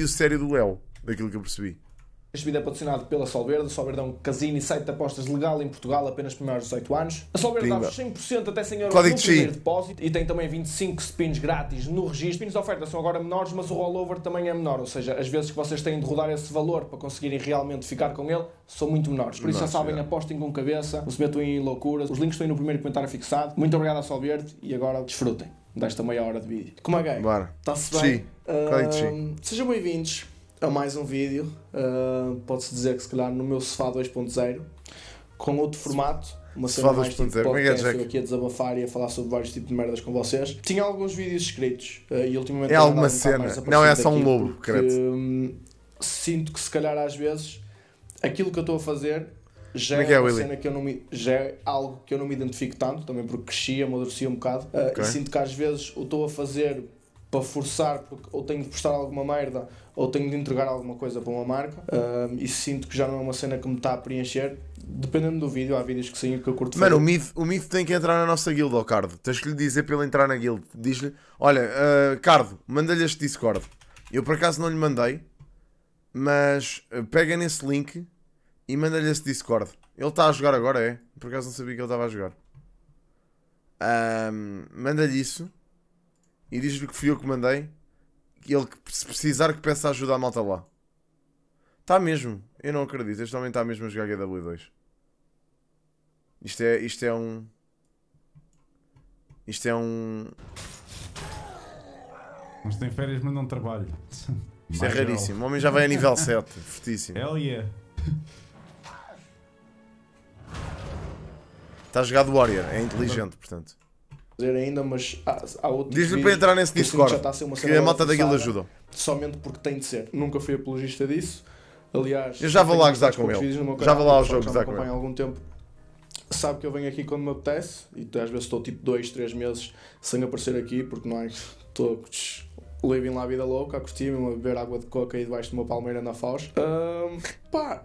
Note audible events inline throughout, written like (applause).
vídeo sério do Léo, daquilo que eu percebi. Este vídeo é patrocinado pela Solverde. A Solverde é um casino e site de apostas legal em Portugal apenas para maiores de 18 anos. A Solverde dá-vos 100% até 100 euros Código no primeiro depósito e tem também 25 spins grátis no registro. Spins de oferta são agora menores, mas o rollover também é menor. Ou seja, as vezes que vocês têm de rodar esse valor para conseguirem realmente ficar com ele são muito menores. Por isso já sabem, é. apostem com cabeça, não se metam em loucuras. Os links estão aí no primeiro comentário fixado. Muito obrigado à Solverde e agora desfrutem desta meia hora de vídeo. Como é que é? Bora. Está-se bem? Chi. Ahm, Sejam bem-vindos a mais um vídeo. Ah, Pode-se dizer que se calhar no meu Sofá 2.0, com outro formato. Uma cena mais tipo 2.0. Como é que é, podcast, eu Jack? aqui a desabafar e a falar sobre vários tipos de merdas com vocês. Tinha alguns vídeos escritos ah, e ultimamente É alguma um cena. Não, é só um lobo, credo. hum, sinto que se calhar às vezes aquilo que eu estou a fazer já Como é é, que é, uma Willy? cena que eu não me, já é algo que eu não me identifico tanto, também porque cresci, amadureci um bocado. Ah, Ok. E sinto que às vezes o estou a fazer para forçar, porque ou tenho de postar alguma merda ou tenho de entregar alguma coisa para uma marca. Ah, e sinto que já não é uma cena que me está a preencher. Dependendo do vídeo, há vídeos que sim que eu curto Mano, o. Mid, o Mid tem que entrar na nossa guild, ó Cardo. Tens que lhe dizer para ele entrar na guild. Diz-lhe: Olha, ah, Cardo, manda-lhe este Discord. Eu por acaso não lhe mandei, mas pega nesse link e manda-lhe esse Discord. Ele está a jogar agora, é? Por acaso não sabia que ele estava a jogar. Ahm, manda-lhe isso e diz-lhe que fui eu que mandei. Que ele, se precisar, que peça ajuda à malta lá. Está mesmo, eu não acredito. Este homem está mesmo a jogar GW2. Isto é, isto é um. Isto é um. Mas tem férias, mas não trabalho. Isto é raríssimo. O homem já vai a nível 7. (laughs) Fortíssimo. Hell yeah. Está a jogar do Warrior. É inteligente, portanto. fazer ainda, mas há, há outros Diz-lhe para entrar nesse Discord. já está a ser uma Que a malta da guilda forçada, ajuda. Somente porque tem de ser. Nunca fui apologista disso. Aliás, Eu já vou lá gozar com ele. meu Já canal, vou lá ao jogo gozar com acompanha há algum tempo. Sabe que eu venho aqui quando me apetece e às vezes estou tipo 2, 3 meses sem aparecer aqui porque não é. Estou living lá a vida louca, a curtir mesmo a beber água de coca aí debaixo de uma palmeira na Foz. Ahm, pá,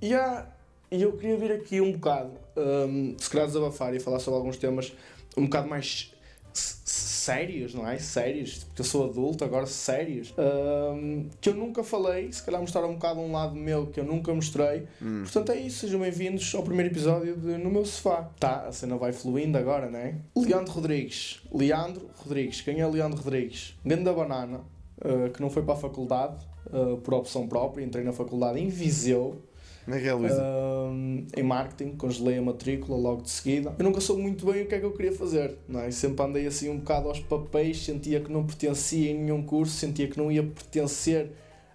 e há- e eu queria vir aqui um bocado, ahm, se calhar desabafar e falar sobre alguns temas um bocado mais sérios, não é? Sérios, porque eu sou adulto, agora sérios, ahm, que eu nunca falei, se calhar mostrar um bocado um lado meu que eu nunca mostrei. Hum. Portanto é isso, sejam bem-vindos ao primeiro episódio de No Meu Sofá. Tá, a cena vai fluindo agora, não é? Leandro Rodrigues. Leandro Rodrigues. Quem é Leandro Rodrigues? Ganda Banana, ah, que não foi para a faculdade, ah, por opção própria, entrei na faculdade em Viseu. É, Luísa? Um, em marketing, congelei a matrícula logo de seguida. Eu nunca soube muito bem o que é que eu queria fazer, não é? Sempre andei assim um bocado aos papéis, sentia que não pertencia em nenhum curso, sentia que não ia pertencer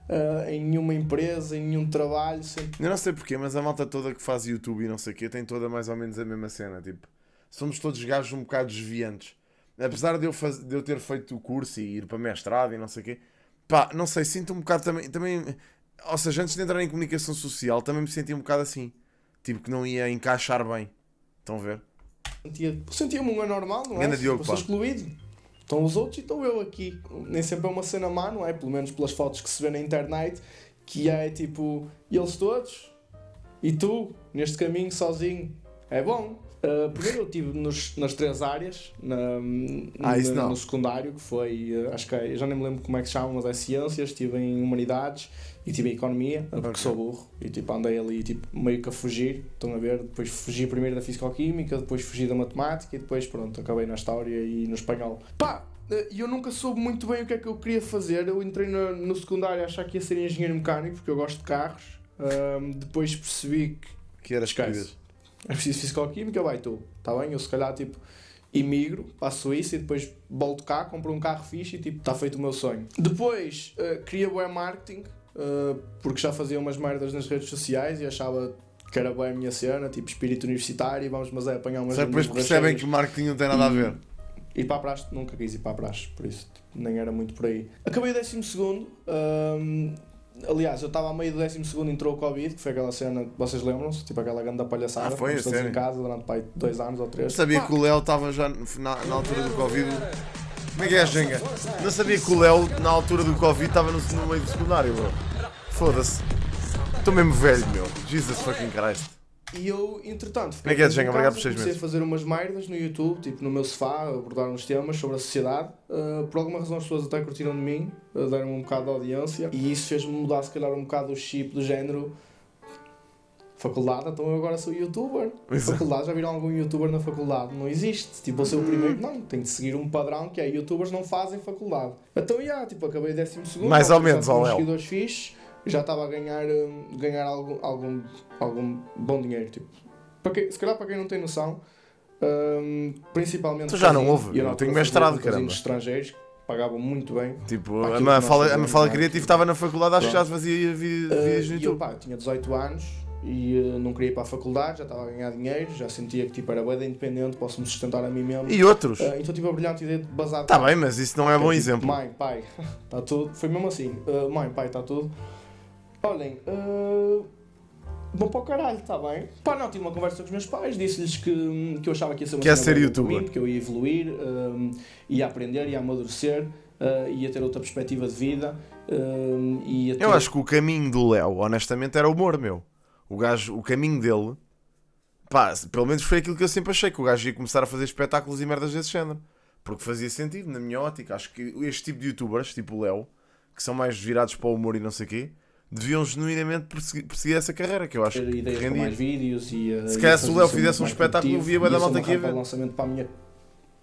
uh, em nenhuma empresa, em nenhum trabalho. Sempre... Eu não sei porquê, mas a malta toda que faz YouTube e não sei o quê tem toda mais ou menos a mesma cena. Tipo, somos todos gajos um bocado desviantes. Apesar de eu, faz... de eu ter feito o curso e ir para mestrado e não sei o quê, pá, não sei, sinto um bocado também. também ou seja, antes de entrar em comunicação social, também me senti um bocado assim. Tipo, que não ia encaixar bem. Estão a ver? Sentia- Sentia-me um anormal, não é? Diogo, sou pá. excluído. Estão os outros e estou eu aqui. Nem sempre é uma cena má, não é? Pelo menos pelas fotos que se vê na internet, que é tipo, eles todos e tu, neste caminho sozinho. É bom. Uh, primeiro eu estive nos- nas três áreas, na, Ah, isso na- não. no secundário, que foi, uh, acho que é, já nem me lembro como é que se chama, mas é ciências, estive em humanidades e estive em economia, porque Ok. sou burro, e tipo andei ali tipo, meio que a fugir, estão a ver, depois fugi primeiro da fisicoquímica, depois fugi da matemática e depois pronto, acabei na história e no espanhol. Pá, eh, eu nunca soube muito bem o que é que eu queria fazer, eu entrei no, no secundário a achar que ia ser engenheiro mecânico, porque eu gosto de carros, Ahm, depois percebi que Que era Esquece. É preciso fisicoquímica, vai tu, está bem? Eu se calhar tipo imigro para a Suíça e depois volto cá, compro um carro fixe e tipo, está feito o meu sonho. Depois uh, queria web marketing, uh, porque já fazia umas merdas nas redes sociais e achava que era bem a minha cena, tipo espírito universitário, e vamos mas é apanhar umas depois percebem que o marketing não tem nada a ver. Ir para a praxe, nunca quis ir para a praxe, por isso tipo, nem era muito por aí. Acabei o décimo segundo, hum, aliás, eu estava a meio do décimo segundo, entrou o Covid, que foi aquela cena, vocês lembram-se? Tipo aquela grande palhaçada, Ah, foi? todos A sério? em casa durante pai, dois anos ou Eu três. sabia Pá, que o Léo estava já na, na altura do Covid. Como é que é, Jenga? Não sabia que o Léo, na altura do Covid, estava no, no meio do secundário, bro. Foda-se. Estou mesmo velho, meu. Jesus fucking Christ. E eu, entretanto, é é, fiquei Jenga? em Obrigado casa, por seis comecei meses. a fazer umas merdas no YouTube, tipo no meu sofá, abordar uns temas sobre a sociedade. Uh, por alguma razão as pessoas até curtiram de mim, uh, deram um bocado de audiência. E isso fez-me mudar se calhar um bocado o chip do género. Faculdade, então eu agora sou youtuber. (laughs) Exato. Faculdade, já viram algum youtuber na faculdade? Não existe. Tipo, vou ser o Hum. primeiro. Não, tem de seguir um padrão que é youtubers não fazem faculdade. Então, já, tipo, acabei décimo segundo. Mais ou menos, uns Léo. Já estava a ganhar, hum, ganhar algum, algum, algum bom dinheiro. Tipo, para quem, se calhar para quem não tem noção, hum, principalmente. Tu já não casino, ouve, e eu tenho mestrado, caramba. estrangeiros que pagavam muito bem. Tipo, a nós a não é? Creative estava na faculdade, acho que já Pronto. fazia Uh, vídeos no e eu, YouTube. pá, tinha 18 anos e uh, não queria ir para a faculdade, já estava a ganhar dinheiro, já sentia que tipo, era bué da independente, posso-me sustentar a mim mesmo. E outros? Uh, então tive a brilhante ideia de bazar Tá bem, mas isso não é bom tipo, exemplo. Mãe, pai, está (laughs) tudo. Foi mesmo assim. Uh, mãe, pai, está tudo. Olhem, uh, vão para o caralho, está bem? Pá, não, tive uma conversa com os meus pais, disse-lhes que, que eu achava que ia ser uma cena ser youtuber. para mim, que eu ia evoluir, um, ia aprender, ia amadurecer, uh, ia ter outra perspectiva de vida. um, ia ter... Eu acho que o caminho do Léo, honestamente, era o humor, meu. O gajo, o caminho dele, pá, pelo menos foi aquilo que eu sempre achei, que o gajo ia começar a fazer espetáculos e merdas desse género. Porque fazia sentido, na minha ótica. Acho que este tipo de youtubers, tipo o Léo, que são mais virados para o humor e não sei o quê, deviam genuinamente perseguir, perseguir essa carreira, que eu acho que ideias mais vídeos e uh, Se calhar se o Léo fizesse um espetáculo, via bué da malta rampa de ver. lançamento para a minha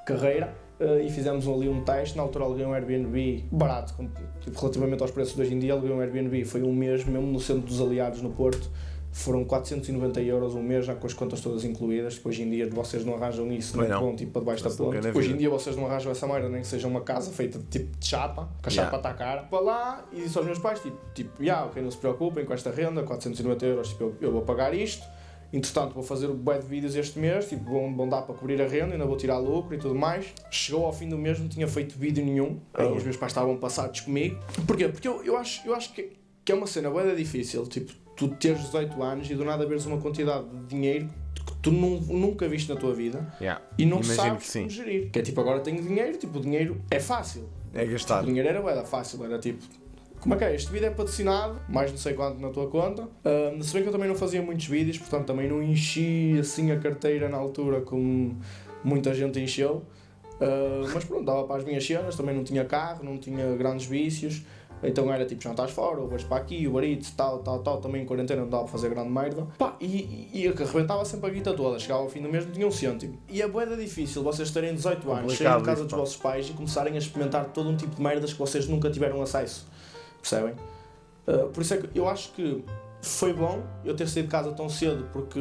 carreira uh, e fizemos ali um teste. Na altura aluguei um Airbnb barato, com- tipo, relativamente aos preços de hoje em dia. Aluguei um Airbnb, foi um mês, mesmo no centro dos Aliados, no Porto. Foram 490 euros um mês, já com as contas todas incluídas. Hoje em dia vocês não arranjam isso, Bem, não tipo para debaixo da Isso nunca ponte. Hoje em dia vocês não arranjam essa merda, nem que seja uma casa feita de tipo de chapa, que a Yeah. chapa está cara. Para lá e disse aos meus pais: tipo, tipo, yeah, ok, não se preocupem com esta renda, 490 euros, tipo, eu, eu vou pagar isto. Entretanto, vou fazer o de vídeos este mês, tipo, vão, vão dar para cobrir a renda, ainda vou tirar lucro e tudo mais. Chegou ao fim do mês, não tinha feito vídeo nenhum. Ai. Uh, os meus pais estavam passados comigo. Porquê? Porque eu, eu acho, eu acho que, que é uma cena bué da difícil, tipo, tu teres 18 anos e do nada veres uma quantidade de dinheiro que tu nu- nunca viste na tua vida Yeah. e não Imagino sabes como gerir. Que é tipo, agora tenho dinheiro, tipo, o dinheiro é fácil. É gastar. O dinheiro era, era fácil, era tipo. Como é que é? Este vídeo é patrocinado, mais não sei quanto na tua conta. Ah, se bem que eu também não fazia muitos vídeos, portanto também não enchi assim a carteira na altura como muita gente encheu. Ah, mas pronto, dava para as minhas cenas, também não tinha carro, não tinha grandes vícios. Então era tipo, já estás fora, ou vais para aqui, o Eats, tal, tal, tal. Também em quarentena não dava para fazer grande merda. Pá, e, e, e arrebentava sempre a guita toda. Chegava ao fim do mês não tinha um cêntimo. E é boeda difícil vocês terem 18 anos, saírem de casa isso, dos pá. vossos pais e começarem a experimentar todo um tipo de merdas que vocês nunca tiveram acesso. Percebem? Uh, por isso é que eu acho que foi bom eu ter saído de casa tão cedo porque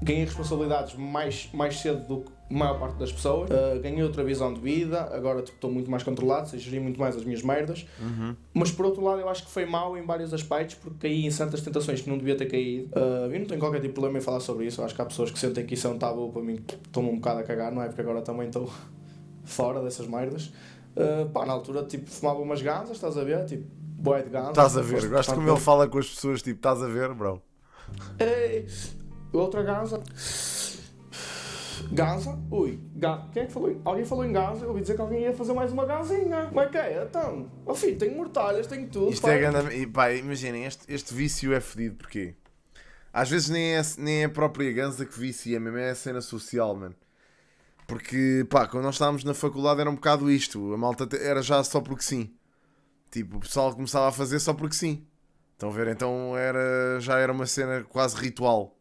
ganhei responsabilidades mais, mais cedo do que maior parte das pessoas. Uh, ganhei outra visão de vida, agora tipo, estou muito mais controlado, sei gerir muito mais as minhas merdas. Uhum. Mas por outro lado, eu acho que foi mau em vários aspectos porque caí em certas tentações que não devia ter caído. Uh, eu não tenho qualquer tipo de problema em falar sobre isso. Eu acho que há pessoas que sentem que isso é um tabu para mim, estão-me um bocado a cagar, não é? Porque agora também estou (laughs) fora dessas merdas. Uh, pá, na altura, tipo, fumava umas gansas, estás a ver? Tipo, boé de gansas. Estás a ver, gosto como ele fala com as pessoas, tipo, estás a ver, bro. Ei, outra gansa. Gansa? Ui, ga... quem é que falou? em- Alguém falou em gansa, eu ouvi dizer que alguém ia fazer mais uma ganzinha. Como é que é? Então, oh filho, tenho mortalhas, tenho tudo. Isto pai. é grande. Pá, imaginem, este, este vício é fedido, porquê? Às vezes nem é, nem é a própria ganza que vicia, mesmo é a cena social, mano. Porque, pá, quando nós estávamos na faculdade era um bocado isto. A malta era já só porque sim. Tipo, o pessoal começava a fazer só porque sim. Estão a ver? Então era, já era uma cena quase ritual.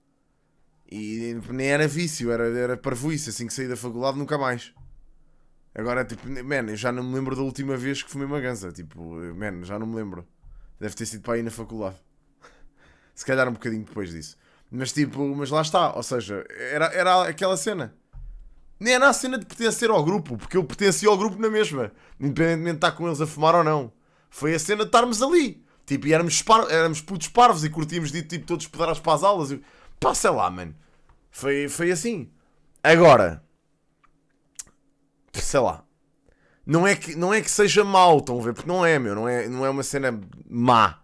E nem era vício, era, era parvoíce. Assim que saí da faculdade, nunca mais. Agora, tipo, man, eu já não me lembro da última vez que fumei uma ganza. Tipo, man, já não me lembro. Deve ter sido para aí na faculdade. (laughs) Se calhar um bocadinho depois disso. Mas tipo, mas lá está. Ou seja, era, era aquela cena. Nem era a cena de pertencer ao grupo, porque eu pertencia ao grupo na mesma. Independentemente de estar com eles a fumar ou não. Foi a cena de estarmos ali. Tipo, e éramos, éramos putos parvos e curtíamos de tipo, todos pedras para as aulas. Pá, sei lá, mano. Foi, foi assim. Agora, sei lá. Não é, que, não é que seja mau, estão a ver? Porque não é, meu. Não é, não é uma cena má.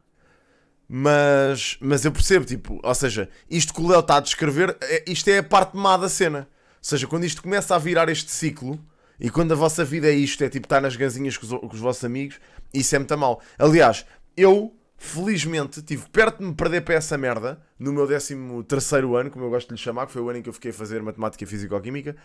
Mas, mas eu percebo, tipo, ou seja, isto que o Léo está a descrever, é- isto é a parte má da cena. Ou seja, quando isto começa a virar este ciclo, e quando a vossa vida é isto, é tipo estar nas ganzinhas com os, com os vossos amigos, isso é muito mal. Aliás, eu felizmente, tive perto de me perder para essa merda no meu 13 terceiro ano, como eu gosto de lhe chamar, que foi o ano em que eu fiquei a fazer matemática e físico-química.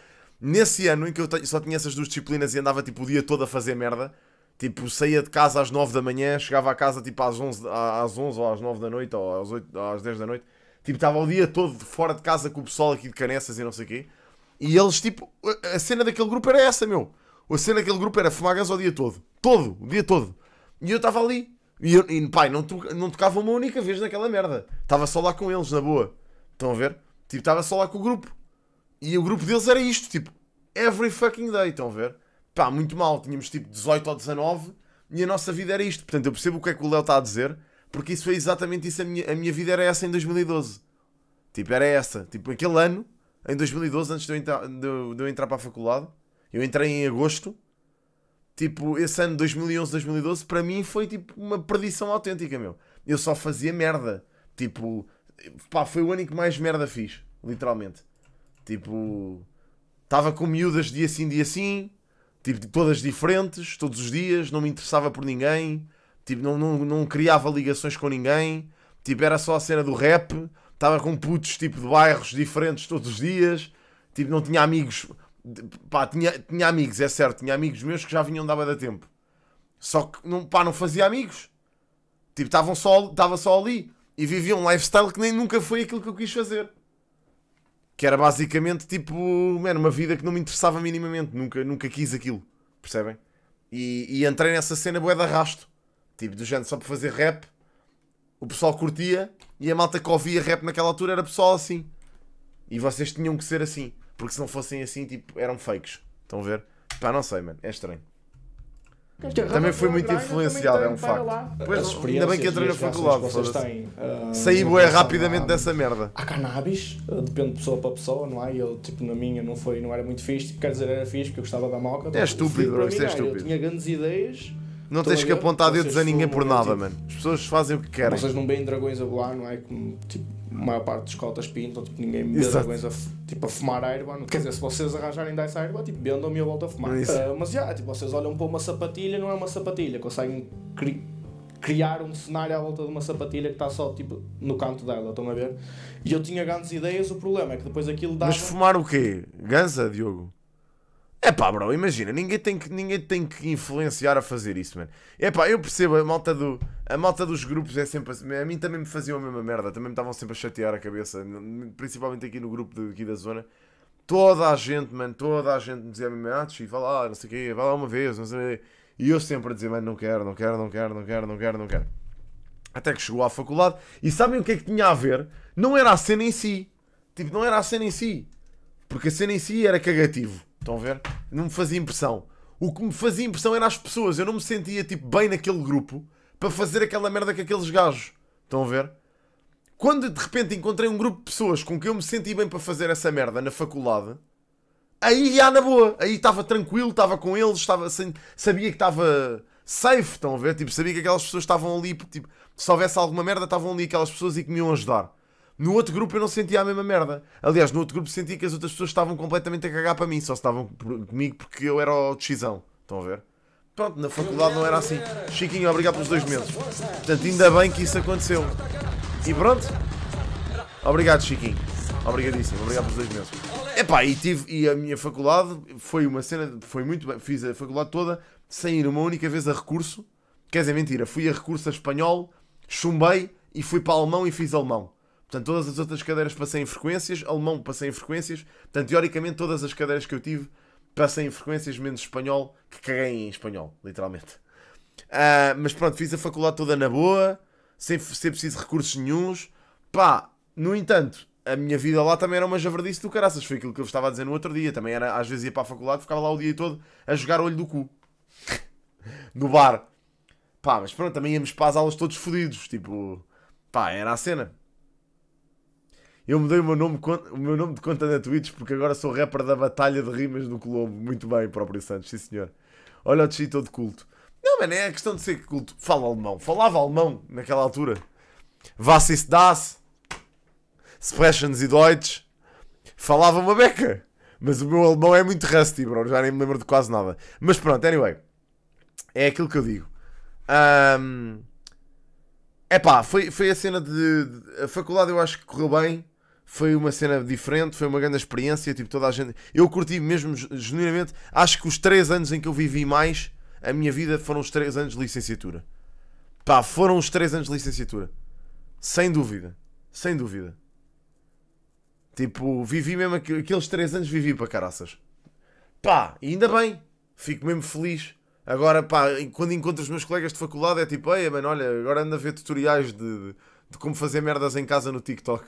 Nesse ano em que eu só tinha essas duas disciplinas e andava tipo o dia todo a fazer merda, tipo saía de casa às 9 da manhã, chegava a casa tipo às 11, às 11 ou às 9 da noite ou às, 8, às 10 da noite, tipo estava o dia todo fora de casa com o pessoal aqui de Canessas e não sei o quê. E eles, tipo, a cena daquele grupo era essa, meu. A cena daquele grupo era fumar gás o dia todo. Todo, o dia todo. E eu estava ali. E, eu, e pai, não, to- não tocava uma única vez naquela merda. Estava só lá com eles, na boa. Estão a ver? Tipo, estava só lá com o grupo. E o grupo deles era isto, tipo, every fucking day, estão a ver? Pá, muito mal. Tínhamos tipo 18 ou 19 e a nossa vida era isto. Portanto, eu percebo o que é que o Léo está a dizer, porque isso foi exatamente isso. A minha, a minha vida era essa em 2012. Tipo, era essa. Tipo, aquele ano, em 2012, antes de eu, entrar, de de eu entrar para a faculdade, eu entrei em agosto. Tipo, esse ano 2011, 2012, para mim foi tipo uma perdição autêntica, meu. Eu só fazia merda. Tipo, pá, foi o ano em que mais merda fiz, literalmente. Tipo, estava com miúdas dia sim, dia sim, tipo, todas diferentes, todos os dias, não me interessava por ninguém, tipo, não, não, não criava ligações com ninguém, tipo, era só a cena do rap, estava com putos, tipo, de bairros diferentes todos os dias, tipo, não tinha amigos, pá, tinha, tinha amigos, é certo, tinha amigos meus que já vinham da da tempo, só que, não, pá, não fazia amigos, tipo, estavam só, estava só ali, e vivia um lifestyle que nem nunca foi aquilo que eu quis fazer. Que era basicamente tipo, mano, uma vida que não me interessava minimamente, nunca, nunca quis aquilo, percebem? E, e entrei nessa cena bué de arrasto, tipo, do género só para fazer rap, o pessoal curtia e a malta que ouvia rap naquela altura era pessoal assim. E vocês tinham que ser assim, porque se não fossem assim, tipo, eram fakes. Estão a ver? Pá, não sei, mano, é estranho. Também foi muito influenciado, é um facto. Pois, ainda bem que entrei na faculdade, Vocês foda-se. têm, ah, Saí bué rapidamente dessa merda. Há cannabis, ah, depende de pessoa para pessoa, não é? Eu, tipo, na minha não foi, não era muito fixe, quer dizer, era fixe porque eu gostava da moca. É estúpido, bro, mim é era, Eu estúpido. tinha grandes ideias, Não tens que apontar dedos a ninguém por nada, mano. As pessoas fazem o que querem. vocês não veem dragões a voar, não é? Como, tipo, a maior parte dos cotas pintam, tipo, ninguém vê Exato. dragões a, f- tipo, a fumar erva. Quer dizer, se vocês arranjarem dessa erva, tipo, vendam-me e eu volto a fumar. Ah, mas, já, tipo, vocês olham para uma sapatilha, não é uma sapatilha, conseguem cri- criar um cenário à volta de uma sapatilha que está só, tipo, no canto dela, estão a ver? E eu tinha grandes ideias, o problema é que depois aquilo dava... Mas fumar o quê? Ganza, Diogo? É pá, bro, imagina, ninguém tem, que, ninguém tem que influenciar a fazer isso, mano. É pá, eu percebo, a malta, do, a malta dos grupos é sempre assim. A mim também me faziam a mesma merda, também me estavam sempre a chatear a cabeça, principalmente aqui no grupo de, aqui da zona. Toda a gente, mano, toda a gente me dizia a mim, ah, vai lá, não sei o quê, vai lá uma vez, não sei o quê. E eu sempre a dizer, mano, não quero, não quero, não quero, não quero, não quero, não quero. Até que chegou à faculdade e sabem o que é que tinha a ver? Não era a cena em si. Tipo, não era a cena em si. Porque a cena em si era cagativo. Estão a ver? Não me fazia impressão. O que me fazia impressão era as pessoas. Eu não me sentia tipo bem naquele grupo para fazer aquela merda com aqueles gajos. Estão a ver? Quando de repente encontrei um grupo de pessoas com que eu me senti bem para fazer essa merda na faculdade, aí já na boa. Aí estava tranquilo, estava com eles, estava sem- sabia que estava safe. Estão a ver? Tipo, sabia que aquelas pessoas estavam ali. Tipo, se houvesse alguma merda, estavam ali aquelas pessoas e que me iam ajudar. No outro grupo eu não sentia a mesma merda. Aliás, no outro grupo sentia que as outras pessoas estavam completamente a cagar para mim, só estavam comigo porque eu era o decisão. Estão a ver? Pronto, na faculdade não era assim. Chiquinho, obrigado pelos dois meses. Portanto, ainda bem que isso aconteceu. E pronto. Obrigado, Chiquinho. Obrigadíssimo. Obrigado pelos dois meses. Epá, e, tive, e a minha faculdade foi uma cena, foi muito bem. Fiz a faculdade toda sem ir uma única vez a recurso. Quer dizer, mentira. Fui a recurso a espanhol, chumbei e fui para alemão e fiz alemão. Portanto, todas as outras cadeiras passei em frequências, alemão passei em frequências. Portanto, teoricamente, todas as cadeiras que eu tive passei em frequências, menos espanhol, que caguei em espanhol, literalmente. Ah, mas pronto, fiz a faculdade toda na boa, sem, sem preciso de recursos nenhuns. Pá, no entanto, a minha vida lá também era uma javardice do caraças. Foi aquilo que eu estava a dizer no outro dia. Também era, às vezes ia para a faculdade, ficava lá o dia todo a jogar olho do cu. (laughs) no bar. Pá, mas pronto, também íamos para as aulas todos fodidos. Tipo, pá, era a cena. Eu mudei o meu, nome, o meu nome de conta na Twitch porque agora sou rapper da Batalha de Rimas do Colombo. Muito bem, próprio Santos, sim senhor. Olha o Tchi todo culto. Não, mano, é a questão de ser culto. Fala alemão. Falava alemão naquela altura. Was ist das? Sprechen Sie Deutsch? Falava uma beca. Mas o meu alemão é muito rusty, bro. Já nem me lembro de quase nada. Mas pronto, anyway. É aquilo que eu digo. É pá, foi, foi a cena de, de- A faculdade eu acho que correu bem. Foi uma cena diferente, foi uma grande experiência. Tipo, toda a gente. Eu curti mesmo, ge- genuinamente. Acho que os 3 anos em que eu vivi mais a minha vida foram os 3 anos de licenciatura. Pá, foram os 3 anos de licenciatura. Sem dúvida. Sem dúvida. Tipo, vivi mesmo aqu- aqueles 3 anos, vivi para caraças. Pá, ainda bem. Fico mesmo feliz. Agora, pá, quando encontro os meus colegas de faculdade é tipo, ei, mano, olha, agora ando a ver tutoriais de, de, de como fazer merdas em casa no TikTok.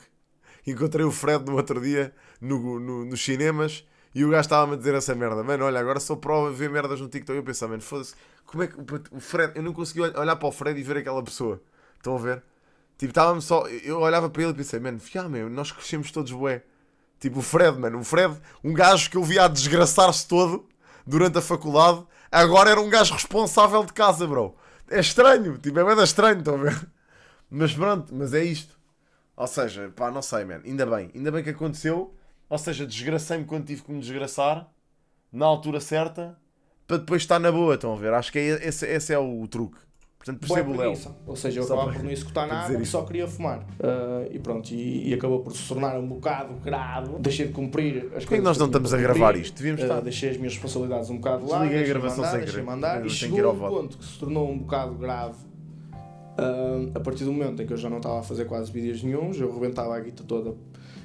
Encontrei o Fred no outro dia no, no- nos cinemas e o gajo estava-me a dizer essa merda. Mano, olha, agora sou prova a ver merdas no TikTok. Eu pensava, mano, foda-se, como é que o Fred, eu não consegui ol- olhar para o Fred e ver aquela pessoa. Estão a ver? Tipo, estava-me só, eu olhava para ele e pensei, mano, fiá, meu, nós crescemos todos bué. Tipo, o Fred, mano, o Fred, um gajo que eu via a desgraçar-se todo durante a faculdade, agora era um gajo responsável de casa, bro. É estranho, tipo, é bem estranho, estão a ver? Mas pronto, mas é isto. Ou seja, pá, não sei, man. Ainda bem, ainda bem que aconteceu. Ou seja, desgracei-me quando tive que me desgraçar, na altura certa, para depois estar na boa, estão a ver? Acho que é, esse, esse é o truque. Portanto, Boa percebo o Léo. Ou seja, eu acabava por não executar (laughs) nada, isso. só queria fumar. Ah, e pronto, e, e acabou por se tornar um bocado grave. Deixei de cumprir as coisas. que nós não estamos a gravar isto? Devíamos Ah, estar. Deixei as minhas responsabilidades um bocado lá. Desliguei a gravação andar, sem querer. andar, Eu e que chegou ao um ponto que se tornou um bocado grave. Ah, a partir do momento em que eu já não estava a fazer quase vídeos nenhums, eu rebentava a guita toda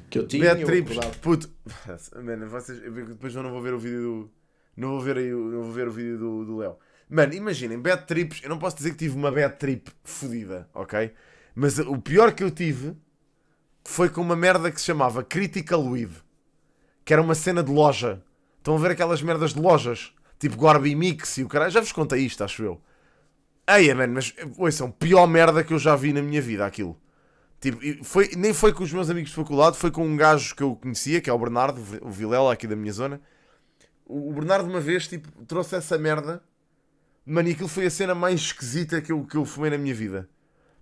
que eu tinha. Bad eu trips, puto. (laughs) Mano, vocês, depois eu não vou ver o vídeo do. Não vou ver, aí, não vou ver o vídeo do, do Léo. Mano, imaginem, bad trips. Eu não posso dizer que tive uma bad trip fodida, ok? Mas o pior que eu tive foi com uma merda que se chamava Critical Weed. Que era uma cena de loja. Estão a ver aquelas merdas de lojas? Tipo Gorby Mix e o caralho. Já vos contei isto, acho eu. Eia, mano, mas ouçam, pior merda que eu já vi na minha vida aquilo. Tipo, foi, nem foi com os meus amigos de faculdade, foi com um gajo que eu conhecia, que é o Bernardo, o Vilela, aqui da minha zona. O Bernardo, uma vez, tipo, trouxe essa merda. Mano, e aquilo foi a cena mais esquisita que eu, que eu fumei na minha vida.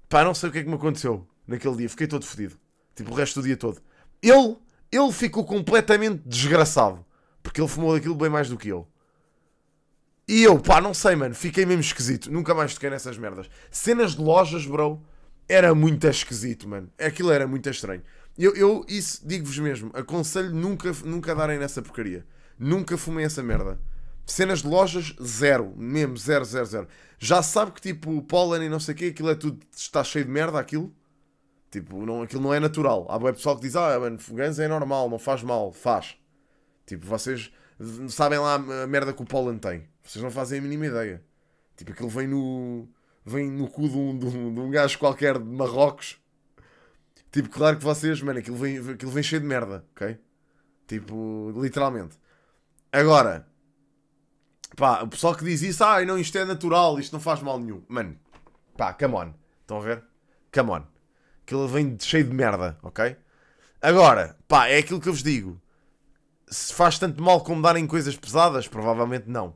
Pá, não sei o que é que me aconteceu naquele dia. Fiquei todo fodido. Tipo, o resto do dia todo. Ele, ele ficou completamente desgraçado. Porque ele fumou daquilo bem mais do que eu. E eu, pá, não sei, mano. Fiquei mesmo esquisito. Nunca mais toquei nessas merdas. Cenas de lojas, bro. Era muito esquisito, mano. Aquilo era muito estranho. Eu, eu isso, digo-vos mesmo. Aconselho nunca, nunca darem nessa porcaria. Nunca fumei essa merda. Cenas de lojas, zero. Mesmo, zero, zero, zero. Já sabe que, tipo, pólen e não sei o quê, aquilo é tudo... Está cheio de merda, aquilo. Tipo, não, aquilo não é natural. Há bué pessoal que diz, ah, mano, ganza é normal, não faz mal. Faz. Tipo, vocês sabem lá a merda que o pólen tem. Vocês não fazem a mínima ideia. Tipo, aquilo vem no... Vem no cu de um, de um, de um gajo qualquer de Marrocos. Tipo, claro que vocês, mano, aquilo vem, aquilo vem cheio de merda, ok? Tipo, literalmente. Agora, pá, o pessoal que diz isso, ah, não, isto é natural, isto não faz mal nenhum. Mano, pá, come on. Estão a ver? Come on. Aquilo vem cheio de merda, ok? Agora, pá, é aquilo que eu vos digo. Se faz tanto mal como darem coisas pesadas, provavelmente não.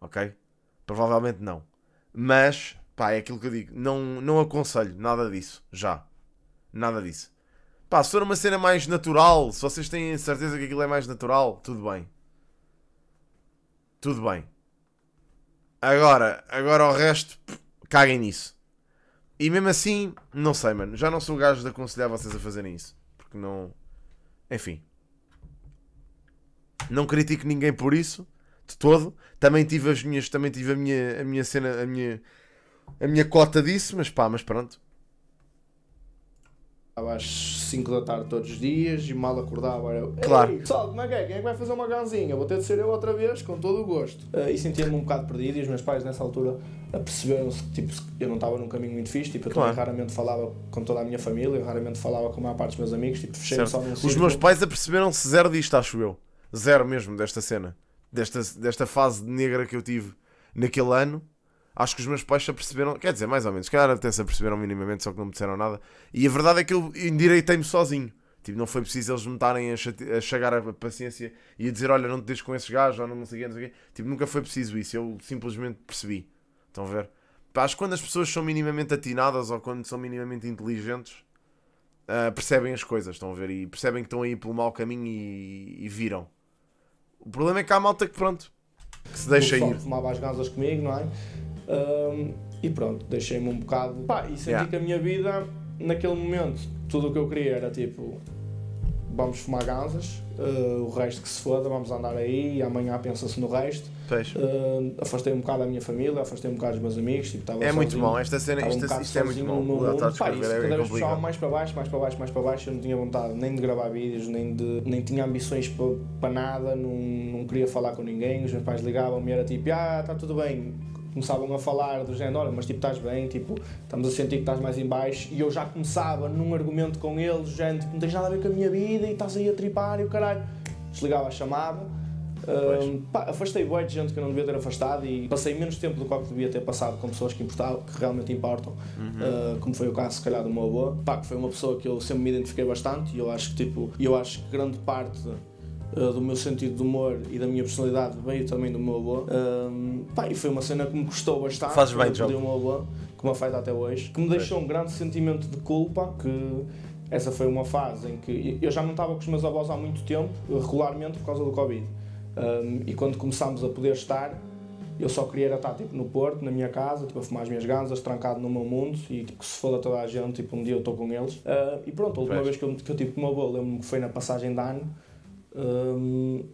Ok? Provavelmente não. Mas, pá, é aquilo que eu digo. Não, não aconselho nada disso. Já. Nada disso. Pá, se for uma cena mais natural, se vocês têm certeza que aquilo é mais natural, tudo bem. Tudo bem. Agora, agora o resto, caguem nisso. E mesmo assim, não sei, mano. Já não sou o gajo de aconselhar vocês a fazerem isso. Porque não. Enfim. Não critico ninguém por isso. De todo. Também tive as minhas. Também tive a minha, a minha cena. A minha, a minha cota disso. Mas pá, mas pronto. Estava às 5 da tarde todos os dias e mal acordava eu, Claro. "Ei, pessoal, como é que é? Quem é que vai fazer uma ganzinha? Vou ter de ser eu outra vez, com todo o gosto. Ah, e sentia-me um bocado perdido e os meus pais nessa altura aperceberam-se que tipo, eu não estava num caminho muito fixe, tipo, eu Claro. também raramente falava com toda a minha família, eu raramente falava com a maior parte dos meus amigos, tipo, fechei-me só num Os círculo. meus pais aperceberam-se zero disto, acho eu. Zero mesmo desta cena. Desta, desta fase negra que eu tive naquele ano. Acho que os meus pais se aperceberam, quer dizer, mais ou menos, calhar até se aperceberam minimamente, só que não me disseram nada. E a verdade é que eu endireitei-me sozinho. Tipo, não foi preciso eles me estarem a, a chegar a paciência e a dizer, olha, não te deixes com esses gajos, ou não sei o quê, não sei o quê. Tipo, nunca foi preciso isso. Eu simplesmente percebi. Estão a ver? Pá, acho que quando as pessoas são minimamente atinadas ou quando são minimamente inteligentes, ah, percebem as coisas, estão a ver? E percebem que estão aí pelo mau caminho e, e viram. O problema é que há malta que, pronto, que se deixa ir. fumava as ganzas comigo, não é? Ahm, E pronto, deixei-me um bocado. Pá, e senti Yeah. que a minha vida, naquele momento, tudo o que eu queria era tipo. Vamos fumar ganzas, eh, o resto que se foda, vamos andar aí e amanhã pensa-se no resto. Eh, afastei um bocado da minha família, afastei um bocado dos meus amigos. Tipo, É muito sozinho. bom, esta cena, um isto, isto é muito bom. no meu mundo. Pá, descrever, isso é cada vez puxava mais para baixo, mais para baixo, mais para baixo. Eu não tinha vontade nem de gravar vídeos, nem, de, nem tinha ambições para, para nada, não, não queria falar com ninguém. Os meus pais ligavam-me e era tipo, ah, está tudo bem. Começavam a falar do género, olha, mas tipo, estás bem, tipo, estamos a sentir que estás mais em baixo. E eu já começava num argumento com eles, do género, tipo, não tens nada a ver com a minha vida e estás aí a tripar e o caralho. Desligava a chamada. Um, pá, afastei bué de gente que eu não devia ter afastado e passei menos tempo do que devia ter passado com pessoas que importavam, que realmente importam, uh, como foi o caso se calhar do meu avô, pá, que foi uma pessoa que eu sempre me identifiquei bastante e eu acho que tipo, eu acho que grande parte uh, do meu sentido de humor e da minha personalidade veio também do meu avô. Um, pá, e foi uma cena que me custou bastante. Fazes bem, João. meu avô, que me afeta até hoje, que me deixou um grande sentimento de culpa, que essa foi uma fase em que eu já não estava com os meus avós há muito tempo, regularmente por causa do Covid. Um, e quando começámos a poder estar, eu só queria estar tipo, no Porto, na minha casa, tipo, a fumar as minhas ganzas, trancado no meu mundo e tipo, que se foda toda a gente, tipo, um dia eu estou com eles. Uh, e pronto, a última Pois. vez que eu, que eu tive com o meu avô, lembro-me que foi na passagem de ano. Um,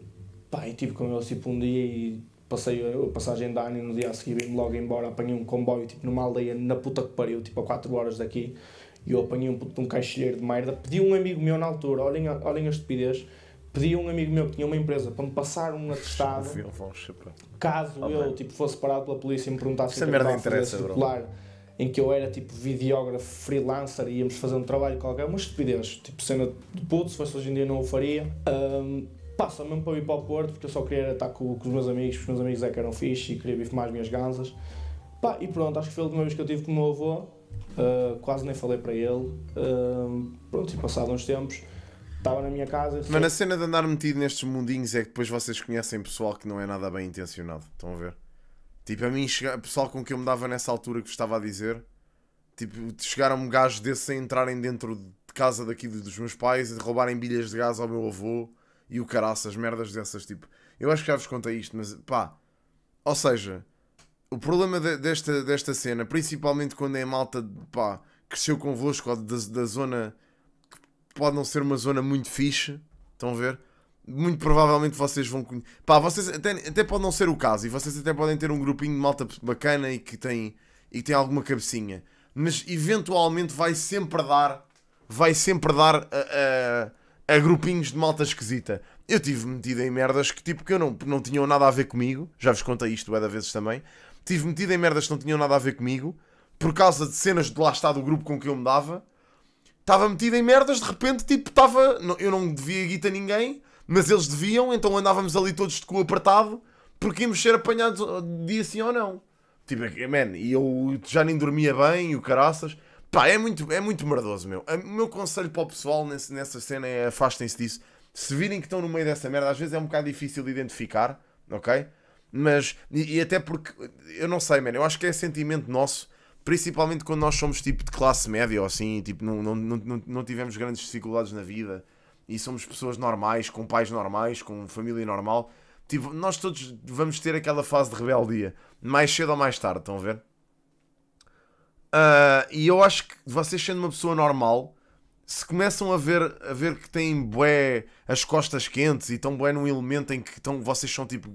pá, e tive com eles tipo um dia e passei a passagem de ano e no dia a seguir vim logo embora, apanhei um comboio tipo numa aldeia na puta que pariu, tipo a 4 horas daqui. E eu apanhei um um caixilheiro de merda. Pedi um amigo meu na altura, olhem olhem a estupidez. Pedi a um amigo meu que tinha uma empresa para me passar um atestado caso eu tipo, fosse parado pela polícia e me perguntasse o que merda eu estava a fazer em que eu era tipo videógrafo freelancer e íamos fazer um trabalho qualquer, uma estupidez, tipo cena de puto, se fosse hoje em dia não o faria. Um, passa mesmo para ir para o Porto, porque eu só queria estar com, com os meus amigos, porque os meus amigos é que eram fixe e queria vir fumar as minhas ganzas. Pá, e pronto, acho que foi a última vez que eu tive com o meu avô, uh, quase nem falei para ele. Um, pronto, e passado uns tempos, estava na minha casa. Mas a cena de andar metido nestes mundinhos é que depois vocês conhecem pessoal que não é nada bem intencionado. Estão a ver? Tipo, a mim, chega- pessoal com quem eu me dava nessa altura que estava a dizer, tipo, chegaram-me gajos desses a entrarem dentro de casa daqui dos meus pais, a roubarem bilhas de gás ao meu avô e o caraças, merdas dessas, tipo. Eu acho que já vos contei isto, mas pá. Ou seja, o problema de- desta, desta cena, principalmente quando é malta, pá, cresceu convosco ou da, da zona que pode não ser uma zona muito fixe, estão a ver? Muito provavelmente vocês vão conhecer. Pá, vocês até, até pode não ser o caso, e vocês até podem ter um grupinho de malta bacana e que tem, e que tem alguma cabecinha, mas eventualmente vai sempre dar, vai sempre dar a, a, a grupinhos de malta esquisita. Eu tive metido em merdas que tipo que eu não, não tinham nada a ver comigo, já vos contei isto é da vezes também. Tive metido em merdas que não tinham nada a ver comigo, por causa de cenas de lá está do grupo com que eu me dava. Estava metido em merdas, de repente, tipo, estava. Eu não devia guita a ninguém, mas eles deviam, então andávamos ali todos de cu apertado, porque íamos ser apanhados dia sim ou não. Tipo, é- man, e eu já nem dormia bem, e o caraças. Pá, é muito, é muito merdoso, meu. O meu conselho para o pessoal nesse- nessa cena é afastem-se disso. Se virem que estão no meio dessa merda, às vezes é um bocado difícil de identificar, ok? Mas, e, e até porque, eu não sei, man, eu acho que é sentimento nosso, principalmente quando nós somos tipo de classe média ou assim, tipo, não, não, não, não tivemos grandes dificuldades na vida e somos pessoas normais, com pais normais, com família normal. Tipo, nós todos vamos ter aquela fase de rebeldia, mais cedo ou mais tarde, estão a ver? Ah, e eu acho que vocês sendo uma pessoa normal, se começam a ver, a ver que têm bué as costas quentes e estão bué num elemento em que estão, vocês são tipo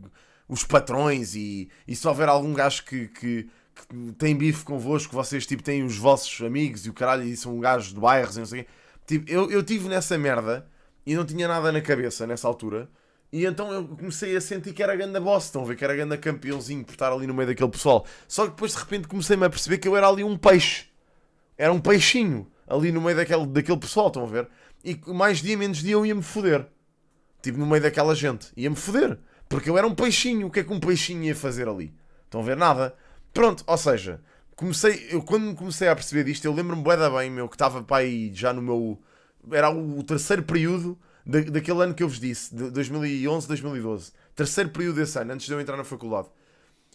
os patrões e, e se houver algum gajo que, que, que tem bife convosco, vocês tipo têm os vossos amigos e o caralho e são gajos de bairros e não sei o quê. Tipo, eu, eu tive nessa merda e não tinha nada na cabeça nessa altura. E então eu comecei a sentir que era ganda boss, estão a ver? Que era ganda campeãozinho por estar ali no meio daquele pessoal. Só que depois de repente comecei-me a perceber que eu era ali um peixe. Era um peixinho ali no meio daquele, daquele pessoal, estão a ver? E mais dia menos dia eu ia-me foder. Tipo, no meio daquela gente. Ia-me foder. Porque eu era um peixinho. O que é que um peixinho ia fazer ali? Estão a ver? Nada. Pronto, ou seja, comecei, eu quando me comecei a perceber disto, eu lembro-me da bem, meu, que estava para aí já no meu. Era o terceiro período da, daquele ano que eu vos disse, de 2011, 2012. Terceiro período desse ano, antes de eu entrar na faculdade.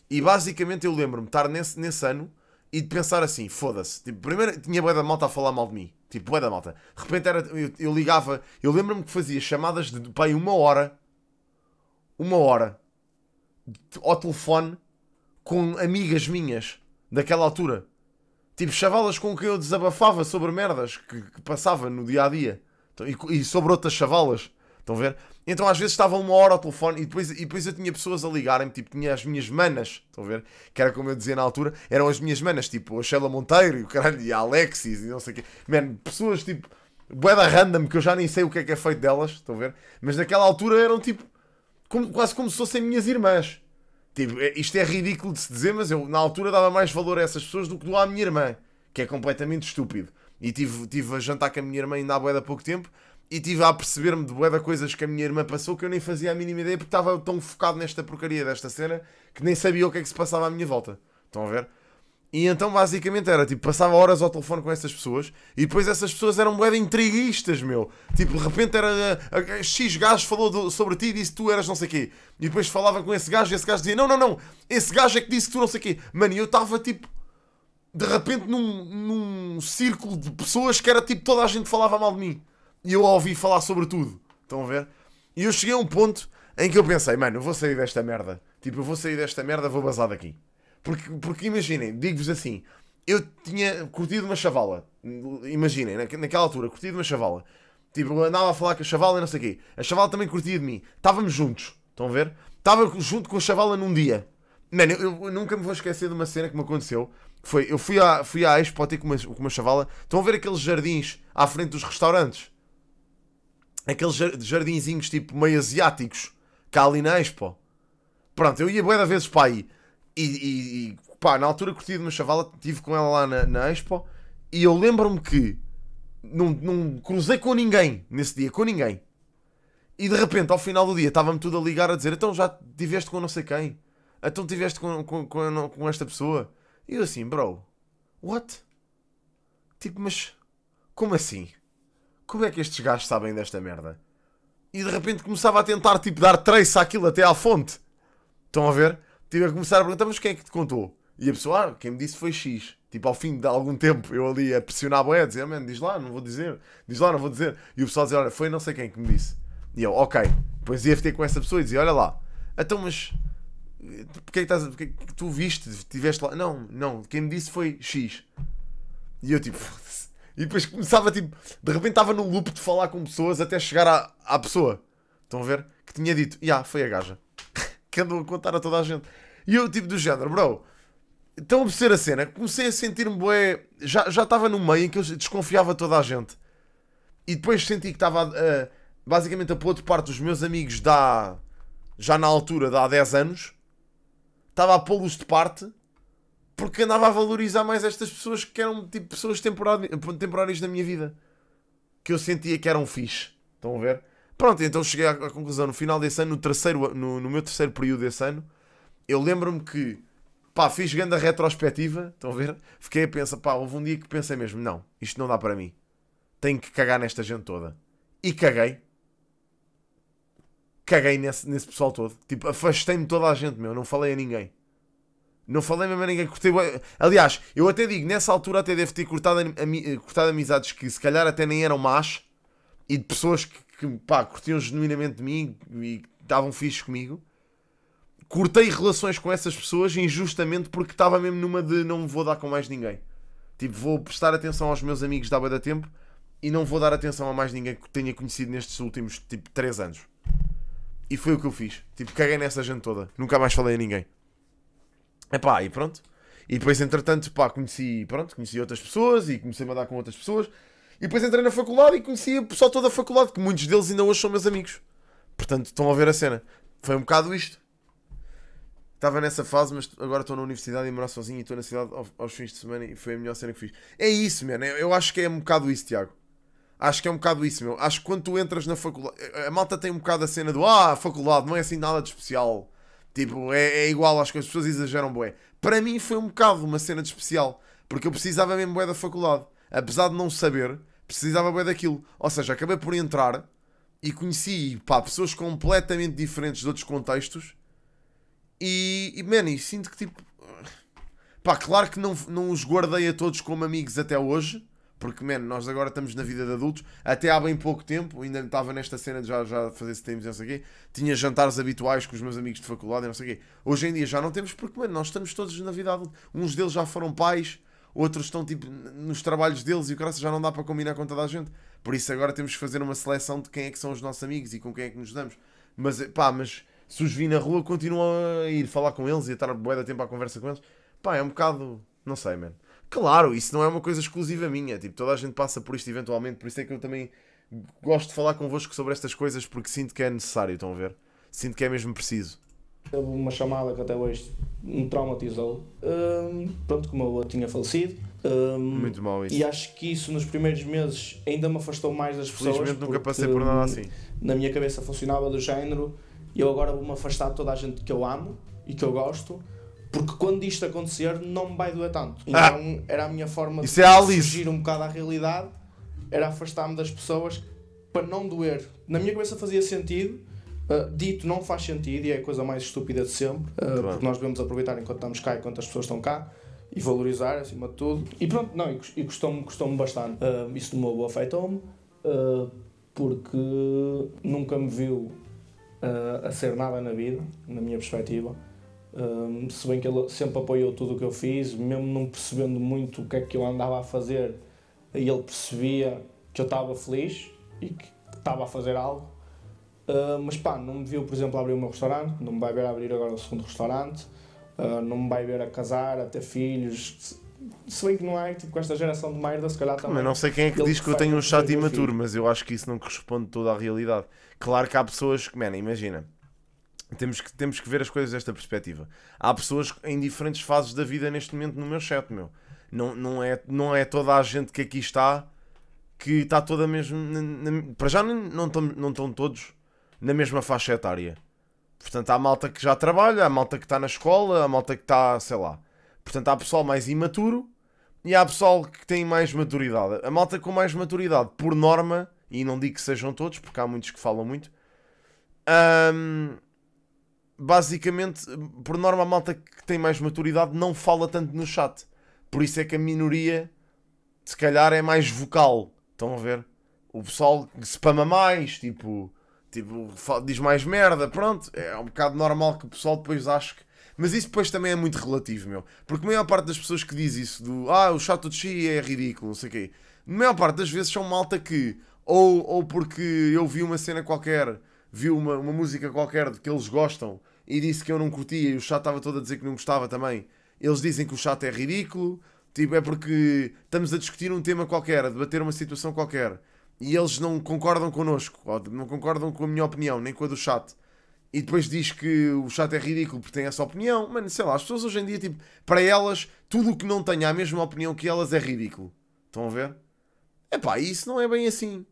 E basicamente eu lembro-me estar nesse, nesse ano e de pensar assim: foda-se. Tipo, primeiro tinha bué da malta a falar mal de mim. Tipo, bué da malta. De repente era, eu, eu ligava, eu lembro-me que fazia chamadas de pai uma hora, uma hora, ao telefone com amigas minhas. daquela altura. Tipo, chavalas com quem eu desabafava sobre merdas que, que passava no dia a dia. Então, e, e sobre outras chavalas. Estão a ver? Então às vezes estava uma hora ao telefone e depois, e depois eu tinha pessoas a ligarem-me, tipo, tinha as minhas manas, estão a ver? Que era como eu dizia na altura, eram as minhas manas, tipo a Sheila Monteiro e o caralho, e a Alexis e não sei o quê. Man, pessoas tipo, boeda random, que eu já nem sei o que é que é feito delas, estão a ver? Mas naquela altura eram tipo, como, quase como se fossem minhas irmãs. Tipo, é- isto é ridículo de se dizer, mas eu na altura dava mais valor a essas pessoas do que dou à minha irmã, que é completamente estúpido. E tive, tive a jantar com a minha irmã ainda há bué há pouco tempo e tive a perceber-me de de coisas que a minha irmã passou que eu nem fazia a mínima ideia porque estava tão focado nesta porcaria desta cena que nem sabia o que é que se passava à minha volta. Estão a ver? E então basicamente era tipo, passava horas ao telefone com essas pessoas e depois essas pessoas eram bué intriguistas, meu. Tipo, de repente era a, a- X gajo falou do- sobre ti e disse que tu eras não sei quê. E depois falava com esse gajo e esse gajo dizia: Não, não, não, esse gajo é que disse que tu não sei quê. Mano, e eu estava tipo, de repente num, num círculo de pessoas que era tipo toda a gente falava mal de mim. E eu ouvi falar sobre tudo. Estão a ver? E eu cheguei a um ponto em que eu pensei, mano, eu vou sair desta merda. Tipo, eu vou sair desta merda, vou basar daqui. Porque, porque imaginem, digo-vos assim, eu tinha curtido uma chavala. Imaginem, naque- naquela altura, curtido uma chavala. Tipo, andava a falar com a chavala e não sei o quê. A chavala também curtia de mim. Estávamos juntos. Estão a ver? Estava junto com a chavala num dia. Mano, eu, eu nunca me vou esquecer de uma cena que me aconteceu. Foi, eu fui à, fui à Expo ter com uma, com uma chavala. Estão a ver aqueles jardins à frente dos restaurantes? Aqueles jar- jardinzinhos tipo meio asiáticos. Cá ali na Expo. Pronto, eu ia bué vezes para aí. E, e, e, pá, na altura curti de uma chavala, estive com ela lá na, na Expo. E eu lembro-me que não, não cruzei com ninguém nesse dia, com ninguém. E de repente, ao final do dia, estava-me tudo a ligar a dizer: Então já tiveste com não sei quem? Então tiveste com, com, com, com esta pessoa? E eu assim, bro, what? Tipo, mas como assim? Como é que estes gajos sabem desta merda? E de repente começava a tentar, tipo, dar trace àquilo até à fonte. Estão a ver? Tive a começar a perguntar, mas quem é que te contou? E a pessoa, ah, quem me disse foi X. Tipo, ao fim de algum tempo, eu ali a pressionar a dizer, "Ah, diz lá, não vou dizer. Diz lá, não vou dizer. E o pessoal dizia, olha, foi não sei quem que me disse. E eu, ok. Depois ia ter com essa pessoa e dizia, olha lá, então, mas porque é que estás porque é que tu viste, estiveste lá? Não, não, quem me disse foi X. E eu tipo. (laughs) E depois começava tipo, de repente estava no loop de falar com pessoas até chegar à, à pessoa. Estão a ver? Que tinha dito, já, foi a gaja. Que andou a contar a toda a gente. E eu tipo do género, bro, estão a perceber a cena? Comecei a sentir-me bué, já já estava no meio em que eu desconfiava de toda a gente. E depois senti que estava a- basicamente a pôr de parte os meus amigos da já na altura de há 10 anos estava a pô-los de parte porque andava a valorizar mais estas pessoas que eram tipo pessoas temporári- temporárias da minha vida que eu sentia que eram fixe. Estão a ver? Pronto, então cheguei à, conclusão no final desse ano, no, terceiro, no, no meu terceiro período desse ano, eu lembro-me que pá, fiz grande a retrospectiva, estão a ver? Fiquei a pensar, pá, houve um dia que pensei mesmo, não, isto não dá para mim. Tenho que cagar nesta gente toda. E caguei. Caguei nesse, nesse pessoal todo. Tipo, afastei-me toda a gente, meu. Não falei a ninguém. Não falei mesmo a ninguém. Cortei, Aliás, eu até digo, nessa altura até devo ter cortado, ami- cortado amizades que se calhar até nem eram más e de pessoas que, que pá, curtiam genuinamente de mim e estavam fixes comigo. Cortei relações com essas pessoas injustamente porque estava mesmo numa de não me vou dar com mais ninguém. Tipo, vou prestar atenção aos meus amigos da da tempo e não vou dar atenção a mais ninguém que tenha conhecido nestes últimos, tipo, 3 anos. E foi o que eu fiz. Tipo, caguei nessa gente toda. Nunca mais falei a ninguém. Epá, e pronto. E depois, entretanto, pá, conheci, pronto, conheci outras pessoas e comecei a dar com outras pessoas. E depois entrei na faculdade e conheci o pessoal toda a faculdade, que muitos deles ainda hoje são meus amigos. Portanto, estão a ver a cena. Foi um bocado isto. Estava nessa fase, mas agora estou na universidade e morar sozinho e estou na cidade aos, fins de semana e foi a melhor cena que fiz. É isso, mano. Eu eu acho que é um bocado isso, Tiago. Acho que é um bocado isso, meu. Acho que quando tu entras na faculdade. A malta tem um bocado a cena do Ah, a faculdade não é assim nada de especial. Tipo, é, é igual, acho que as pessoas exageram, bué. Para mim foi um bocado uma cena de especial. Porque eu precisava mesmo bué da faculdade. Apesar de não saber, precisava bué daquilo. Ou seja, acabei por entrar e conheci, pá, pessoas completamente diferentes de outros contextos. E, e man, e sinto que tipo. Pá, claro que não, não os guardei a todos como amigos até hoje. Porque, man, nós agora estamos na vida de adultos, até há bem pouco tempo, ainda estava nesta cena de já, já fazer streams e não sei o quê, tinha jantares habituais com os meus amigos de faculdade e não sei o quê. Hoje em dia já não temos, porque, mano, nós estamos todos na vida adulta. Uns deles já foram pais, outros estão, tipo, nos trabalhos deles e o cara já não dá para combinar com toda a gente. Por isso agora temos que fazer uma seleção de quem é que são os nossos amigos e com quem é que nos damos. Mas, pá, mas se os vi na rua, continuam a ir falar com eles e a estar bué da tempo à conversa com eles. Pá, é um bocado. Não sei, mano. Claro, isso não é uma coisa exclusiva minha. Tipo, toda a gente passa por isto eventualmente. Por isso é que eu também gosto de falar convosco sobre estas coisas porque sinto que é necessário. Estão a ver? Sinto que é mesmo preciso. Houve uma chamada que até hoje me traumatizou. Hum, pronto, como eu tinha falecido. Hum, Muito mal isso. E acho que isso nos primeiros meses ainda me afastou mais das pessoas. Felizmente nunca passei por nada assim. Na minha cabeça funcionava do género eu agora vou-me afastar de toda a gente que eu amo e que eu gosto. Porque quando isto acontecer não me vai doer tanto. (laughs) Então era a minha forma Ah! Isso de é fugir um bocado à realidade. Era afastar-me das pessoas para não doer. Na minha cabeça fazia sentido. Uh, dito não faz sentido e é a coisa mais estúpida de sempre. uh, porque nós devemos aproveitar enquanto estamos cá, enquanto as pessoas estão cá e valorizar acima de tudo. E pronto, não, e, cus- e custou-me custou bastante. Uh, isso do meu afetou-me porque nunca me viu a ser nada na vida, na minha perspectiva. Se bem que ele sempre apoiou tudo o que eu fiz, mesmo não percebendo muito o que é que eu andava a fazer, ele percebia que eu estava feliz e que estava a fazer algo. Uh, mas pá, não me viu, por exemplo, abrir o meu restaurante, não me vai ver abrir agora o segundo restaurante, uh, não me vai ver a casar, a ter filhos. Se- bem que não é, tipo, com esta geração de merda, se calhar também. Mas não sei quem é que diz que eu prefere tenho um chato imaturo, filho. mas eu acho que isso não corresponde toda à realidade. Claro que há pessoas que, man, imagina, temos que, temos que ver as coisas desta perspectiva. Há pessoas em diferentes fases da vida neste momento no meu chat, meu. Não, não, é, não é toda a gente que aqui está que está toda mesmo. na- na- para já não, estão, não estão todos na mesma faixa etária. Portanto, há malta que já trabalha, há malta que está na escola, há malta que está, sei lá. Portanto, há pessoal mais imaturo e há pessoal que tem mais maturidade. A malta com mais maturidade, por norma, e não digo que sejam todos, porque há muitos que falam muito, hum, basicamente, por norma, a malta que tem mais maturidade não fala tanto no chat. Por isso é que a minoria, se calhar, é mais vocal. Estão a ver? O pessoal que spama mais, tipo, tipo diz mais merda, pronto. É um bocado normal que o pessoal depois ache que. Mas isso depois também é muito relativo, meu. Porque a maior parte das pessoas que diz isso do ah, o chato de chi é ridículo, não sei o quê. Na maior parte das vezes são malta que, ou, ou porque eu vi uma cena qualquer, vi uma, uma música qualquer de que eles gostam e disse que eu não curtia e o chat estava todo a dizer que não gostava também. Eles dizem que o chat é ridículo, tipo, é porque estamos a discutir um tema qualquer, a debater uma situação qualquer e eles não concordam connosco, não concordam com a minha opinião, nem com a do chat. E depois diz que o chat é ridículo porque tem essa opinião. Mano, sei lá, as pessoas hoje em dia, tipo, para elas, tudo o que não tenha a mesma opinião que elas é ridículo. Estão a ver? Epá, isso não é bem assim.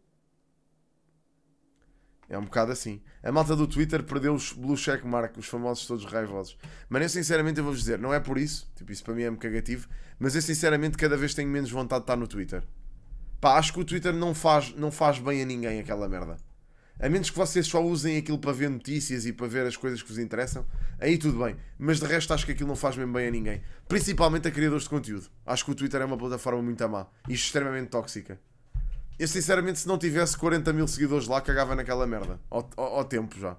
É um bocado assim. A malta do Twitter perdeu os blue check mark, os famosos todos raivosos. Mas eu sinceramente eu vou-vos dizer, não é por isso, tipo, isso para mim é-me cagativo, mas eu sinceramente cada vez tenho menos vontade de estar no Twitter. Pá, acho que o Twitter não faz, não faz bem a ninguém aquela merda. A menos que vocês só usem aquilo para ver notícias e para ver as coisas que vos interessam, aí tudo bem. Mas de resto acho que aquilo não faz mesmo bem a ninguém. Principalmente a criadores de conteúdo. Acho que o Twitter é uma plataforma muito má e extremamente tóxica. Eu sinceramente, se não tivesse 40 mil seguidores lá, cagava naquela merda. Ao, ao- ao tempo já.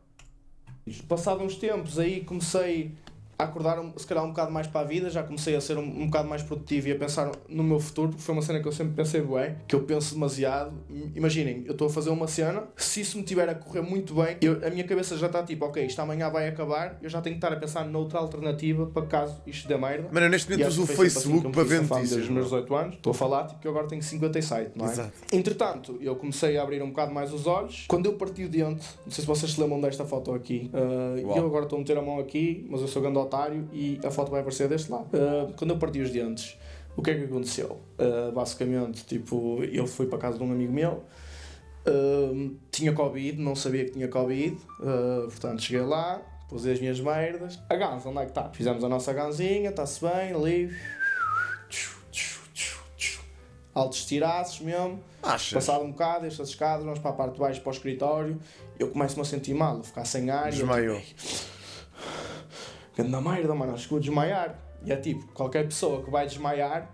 Passado uns tempos, aí comecei acordar se calhar um bocado mais para a vida, já comecei a ser um, um bocado mais produtivo e a pensar no meu futuro, porque foi uma cena que eu sempre pensei bem, que eu penso demasiado. Imaginem, eu estou a fazer uma cena, se isso me tiver a correr muito bem, eu- a minha cabeça já está tipo, ok, isto amanhã vai acabar, eu já tenho que estar a pensar noutra alternativa para caso isto dê merda. Mano, neste momento uso o Facebook assim que para ver notícias. Desde os meus meu. 18 anos, estou a falar tipo, que eu agora tenho 57, não é? Exato. Entretanto, eu comecei a abrir um bocado mais os olhos. Quando eu parti o dente, não sei se vocês se lembram desta foto aqui, uh, eu agora estou a meter a mão aqui, mas eu sou grande otário e a foto vai aparecer deste lado. Uh, quando eu parti os dentes, o que é que aconteceu? Uh, basicamente, tipo, eu fui para casa de um amigo meu, uh, tinha Covid, não sabia que tinha Covid, portanto cheguei lá, pus as minhas merdas. A ganza, onde é que está? Fizemos a nossa ganzinha, está-se bem, ali. Altos tiraços mesmo. Achas? Passado um bocado, estas escadas, vamos para a parte de baixo para o escritório. Eu começo-me a sentir mal, a ficar sem ar. eu Desmaiou. tipo, Ganda merda, mano, acho que vou desmaiar. E é tipo, qualquer pessoa que vai desmaiar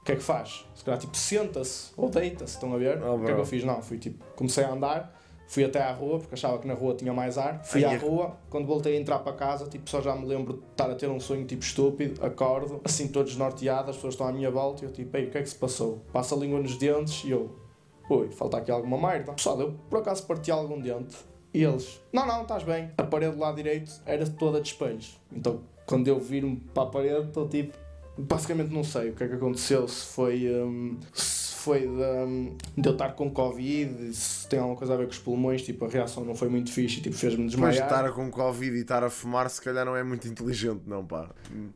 o que é que faz? Se calhar tipo senta-se ou deita-se, estão a ver? Oh, o que é que eu fiz? Não, fui tipo, comecei a andar, fui até à rua, porque achava que na rua tinha mais ar, fui Ai, à é- rua, quando voltei a entrar para casa, tipo, só já me lembro de estar a ter um sonho tipo estúpido, acordo, assim todo desnorteado, as pessoas estão à minha volta e eu tipo, ei, o que é que se passou? Passa a língua nos dentes e eu, ui, falta aqui alguma merda. Pessoal, eu por acaso parti algum dente e eles, não, não, estás bem. A parede do lado direito era toda de espelhos. Então, quando eu viro-me para a parede, estou tipo. Basicamente, não sei o que é que aconteceu. Se foi. hum, se foi de, hum, de eu estar com Covid, se tem alguma coisa a ver com os pulmões. Tipo, a reação não foi muito fixe e tipo, fez-me desmaiar. estar com Covid e estar a fumar, se calhar não é muito inteligente, não, pá.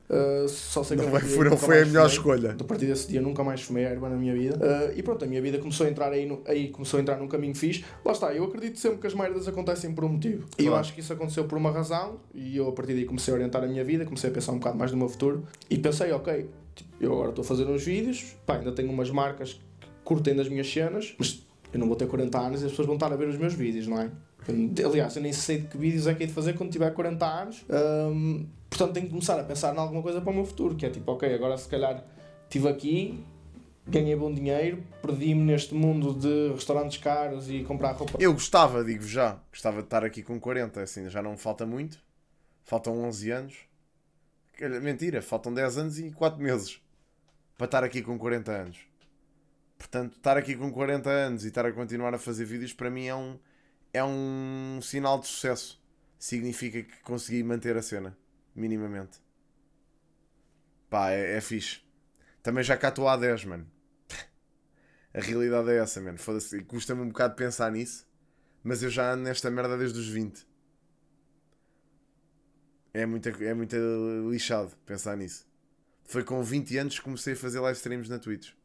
Uh, só sei que Não, vai, não foi a melhor fumei. escolha. A partir desse dia nunca mais fumei erva na minha vida. Uh, e pronto, a minha vida começou a entrar aí, no- aí começou a entrar num caminho fixe. Lá está, eu acredito sempre que as merdas acontecem por um motivo. E eu Claro. acho que isso aconteceu por uma razão. E eu a partir daí comecei a orientar a minha vida, comecei a pensar um bocado mais no meu futuro. E pensei, ok, tipo, eu agora estou a fazer uns vídeos, pá, ainda tenho umas marcas curtem das minhas cenas, mas eu não vou ter 40 anos e as pessoas vão estar a ver os meus vídeos, não é? Aliás, eu nem sei de que vídeos é que hei de fazer quando tiver 40 anos. Portanto, tenho que começar a pensar em alguma coisa para o meu futuro, que é tipo, ok, agora se calhar estive aqui, ganhei bom dinheiro, perdi-me neste mundo de restaurantes caros e comprar roupa. Eu gostava, digo já, gostava de estar aqui com 40, assim, já não me falta muito. Faltam 11 anos. Mentira, faltam 10 anos e 4 meses para estar aqui com 40 anos. Portanto, estar aqui com 40 anos e estar a continuar a fazer vídeos para mim é um, é um sinal de sucesso. Significa que consegui manter a cena, minimamente. Pá, é, é fixe. Também já cá estou há 10, mano. (laughs) A realidade é essa, mano. Foda-se. Custa-me um bocado pensar nisso. Mas eu já ando nesta merda desde os 20. É muito, é muito lixado pensar nisso. Foi com 20 anos que comecei a fazer live streams na Twitch.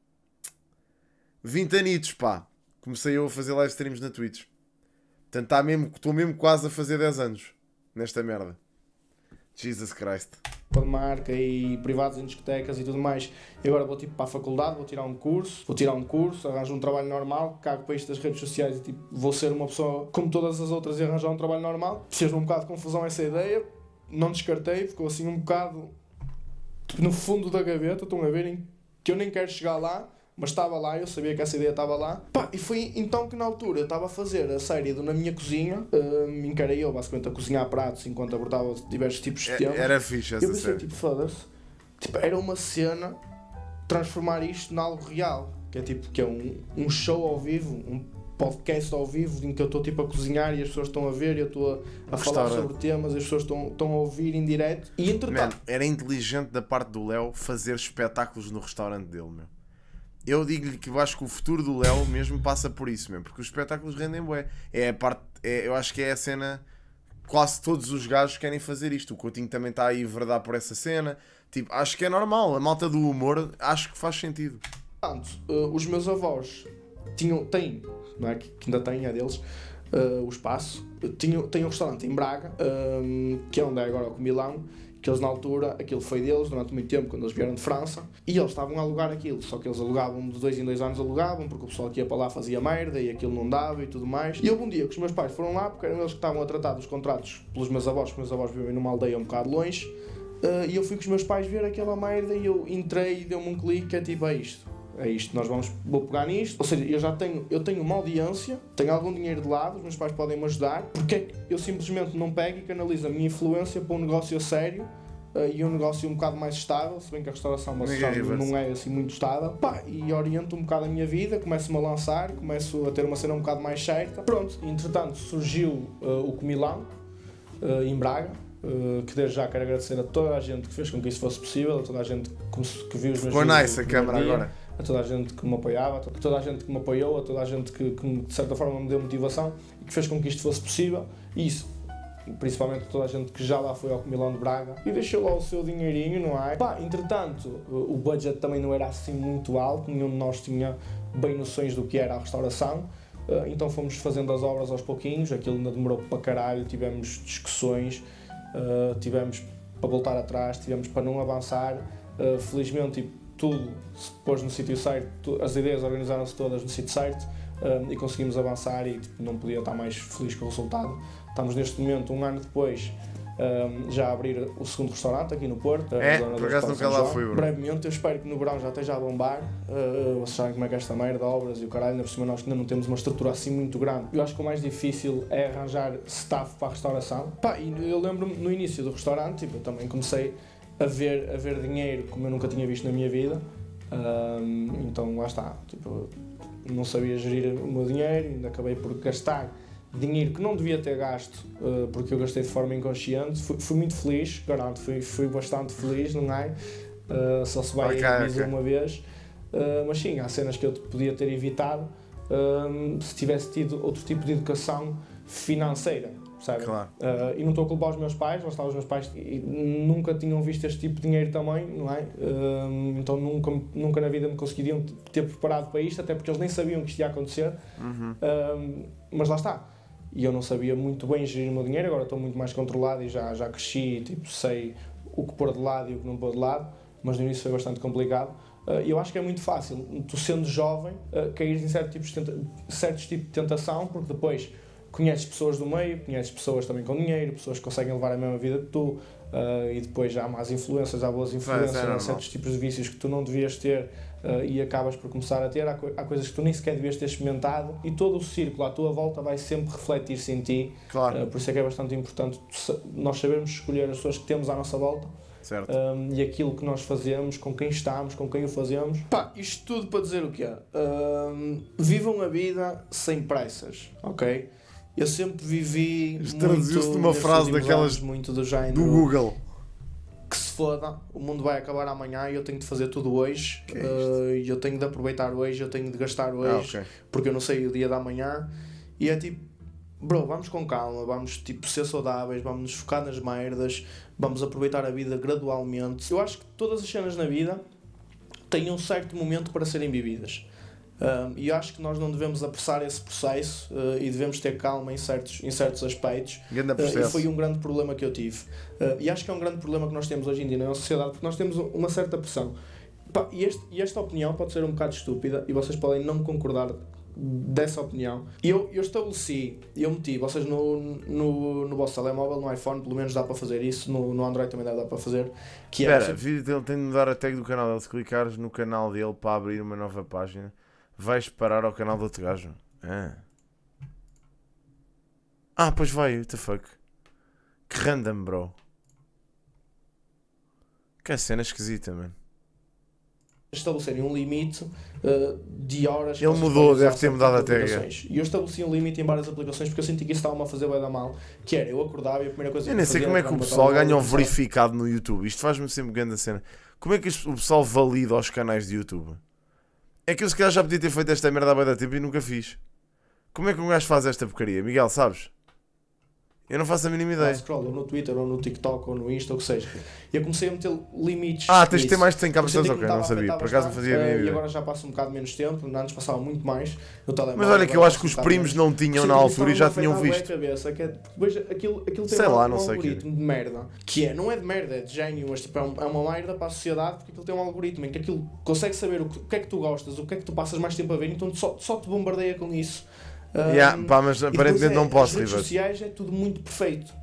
20 anitos, pá. Comecei eu a fazer live streams na Twitch. Portanto, tá mesmo, estou mesmo quase a fazer 10 anos nesta merda. Jesus Christ. de marca e privados em discotecas e tudo mais. E agora vou tipo para a faculdade, vou tirar um curso, vou tirar um curso, arranjo um trabalho normal, cago para isto das redes sociais e tipo, vou ser uma pessoa como todas as outras e arranjar um trabalho normal. Fez-me um bocado de confusão essa ideia, não descartei, ficou assim um bocado tipo, no fundo da gaveta, estão a verem que eu nem quero chegar lá. Mas estava lá, eu sabia que essa ideia estava lá. Pá, e foi então que na altura eu estava a fazer a série do Na Minha Cozinha. me encarei eu basicamente a cozinhar pratos enquanto abordava diversos tipos de É- temas. Era fixe essa Eu pensei, série. tipo, foda-se. Tipo, era uma cena transformar isto em algo real. Que é tipo, que é um, um show ao vivo, um podcast ao vivo em que eu estou tipo a cozinhar e as pessoas estão a ver e eu estou a, a falar sobre temas, as pessoas estão, estão a ouvir em direto. E entretanto, era inteligente da parte do Léo fazer espetáculos no restaurante dele, meu. Eu digo-lhe que eu acho que o futuro do Léo mesmo passa por isso, mesmo, porque os espetáculos rendem bué. É a parte, é, eu acho que é a cena. Quase todos os gajos querem fazer isto. O Coutinho também está aí verdade por essa cena. Tipo, acho que é normal. A malta do humor, acho que faz sentido. Portanto, eh, os meus avós tinham, têm, não é? Que, que ainda têm, é deles, eh, o espaço. Tinham, têm um restaurante em Braga, ehm, que é onde é agora o Comilão, que eles na altura, aquilo foi deles durante muito tempo, quando eles vieram de França, e eles estavam a alugar aquilo, só que eles alugavam de dois em dois anos, alugavam, porque o pessoal que ia para lá fazia merda e aquilo não dava e tudo mais. E houve um dia que os meus pais foram lá, porque eram eles que estavam a tratar dos contratos pelos meus avós, porque os meus avós vivem numa aldeia um bocado longe, eh, e eu fui com os meus pais ver aquela merda e eu entrei e deu-me um clique, que é tipo, é isto é isto, nós vamos, vou pegar nisto. Ou seja, eu já tenho, eu tenho uma audiência, tenho algum dinheiro de lado, os meus pais podem me ajudar, porque é que eu simplesmente não pego e canalizo a minha influência para um negócio a sério eh, e um negócio um bocado mais estável, se bem que a restauração não é assim muito estável. Pá, e oriento um bocado a minha vida, começo-me a lançar, começo a ter uma cena um bocado mais certa. Pronto, entretanto surgiu eh, o Comilão, eh, em Braga, que desde já quero agradecer a toda a gente que fez com que isso fosse possível, a toda a gente que, que viu os meus Ficou vídeos nice no a câmera agora. A toda a gente que me apoiava, a to- toda a gente que me apoiou, a toda a gente que, que de certa forma me deu motivação e que fez com que isto fosse possível. E isso, principalmente toda a gente que já lá foi ao Comilão de Braga e deixou lá o seu dinheirinho, não é? Pá, entretanto, o o budget também não era assim muito alto, nenhum de nós tinha bem noções do que era a restauração. Eh, Então fomos fazendo as obras aos pouquinhos, aquilo ainda demorou para caralho, tivemos discussões, eh, tivemos para voltar atrás, tivemos para não avançar. Eh, felizmente, tipo, tudo se pôs no sítio certo, as ideias organizaram-se todas no sítio certo eh, e conseguimos avançar e tipo, não podia estar mais feliz com o resultado. Estamos neste momento, um ano depois, um, já abrir o segundo restaurante aqui no Porto. É, na zona por acaso nunca lá fui, bro. Brevemente, eu espero que no verão já esteja a bombar. Uh, vocês sabem como é que é esta merda, obras e o caralho, ainda por cima nós ainda não temos uma estrutura assim muito grande. Eu acho que o mais difícil é arranjar staff para a restauração. Pá, e eu lembro-me no início do restaurante, tipo, eu também comecei a ver, a ver dinheiro como eu nunca tinha visto na minha vida. Um, então lá está, tipo, não sabia gerir o meu dinheiro, ainda acabei por gastar dinheiro que não devia ter gasto uh, porque eu gastei de forma inconsciente. Fui, fui muito feliz, garanto, fui, fui bastante feliz, não é? Uh, só se vai Ok, a Ibiza ok. uma vez, Uh, mas sim, há cenas que eu podia ter evitado se tivesse tido outro tipo de educação financeira, Claro. Uh, e não estou a culpar os meus pais, lá está, os meus pais nunca tinham visto este tipo de dinheiro também, não é? Um, então nunca, nunca na vida me conseguiriam ter preparado para isto, até porque eles nem sabiam que isto ia acontecer. Uhum. Um, mas lá está. E eu não sabia muito bem gerir o meu dinheiro, agora estou muito mais controlado e já, já cresci, tipo, sei o que pôr de lado e o que não pôr de lado, mas no início foi bastante complicado. Uh, E eu acho que é muito fácil, tu sendo jovem, uh, cair em certos tipos, de certos tipos de tentação, porque depois conheces pessoas do meio, conheces pessoas também com dinheiro, pessoas que conseguem levar a mesma vida que tu, uh, e depois já há más influências, há boas influências, é há certos tipos de vícios que tu não devias ter uh, e acabas por começar a ter, há, co- há coisas que tu nem sequer devias ter experimentado, e todo o círculo à tua volta vai sempre refletir-se em ti, Claro, uh, por isso é que é bastante importante nós sabermos escolher as pessoas que temos à nossa volta certo. um, e aquilo que nós fazemos, com quem estamos, com quem o fazemos. Pá, isto tudo para dizer o quê? Um, vivam a vida sem pressas, ok? Eu sempre vivi. Isto traduziu-se numa frase daquelas muito do género Do Google. que se foda, o mundo vai acabar amanhã e eu tenho de fazer tudo hoje. É uh, e eu tenho de aproveitar hoje, eu tenho de gastar hoje Ah, ok. porque eu não sei o dia da manhã. E é tipo, bro, vamos com calma, vamos tipo ser saudáveis, vamos nos focar nas merdas, vamos aproveitar a vida gradualmente. Eu acho que todas as cenas na vida têm um certo momento para serem vividas. Um, e acho que nós não devemos apressar esse processo uh, e devemos ter calma em certos, em certos aspectos. Uh, e foi um grande problema que eu tive. Uh, e acho que é um grande problema que nós temos hoje em dia na nossa sociedade, porque nós temos uma certa pressão. E, este- e esta opinião pode ser um bocado estúpida e vocês podem não concordar dessa opinião. Eu, eu estabeleci, eu meti, vocês no, no, no vosso telemóvel, no iPhone, pelo menos dá para fazer isso, no, no Android também dá, para fazer. Que é Espera, você- dele tem de mudar a tag do canal dele. Se clicares no canal dele para abrir uma nova página, vais parar ao canal do outro gajo. Ah, ah pois vai, what the fuck. Que random, bro. Que cena esquisita, mano. estabelecerem um limite uh, de horas Ele mudou, deve ter mudado a é. aplicações. E eu estabeleci um limite em várias aplicações porque eu senti que isso estava-me a fazer bem da mal. Que era, eu acordava e a primeira coisa Eu que nem sei como é que o pessoal ganha um verificado no YouTube. Isto faz-me sempre grande cena. Como é que o pessoal valida os canais de YouTube? É que eu se calhar já podia ter feito esta merda há bem tempo e nunca fiz. Como é que um gajo faz esta porcaria? Miguel, sabes? Eu não faço a mínima ideia. scroll, ou no Twitter, ou no TikTok, ou no Insta, ou o que seja. E eu comecei a meter limites. Ah, tens de ter mais de 100 Porque cabeças, senti que ok, não sabia. Por acaso não fazia a eh, mínima E ideia. agora já passo um bocado menos tempo, antes passava muito mais no telemóvel. Mas olha que eu acho que os um primos não tinham na altura e já tinham visto. cabeça, que é, aquilo, aquilo tem Sei um, lá, um não sei quê. algoritmo de merda, que é, não é de merda, é de gênio, mas tipo, é, um- é uma merda para a sociedade, porque aquilo tem um algoritmo em que aquilo consegue saber o que, o que é que tu gostas, o que é que tu passas mais tempo a ver, então só, só te bombardeia com isso. Yeah, Um, pá, mas aparentemente é, não posso, As redes River. sociais é tudo muito perfeito.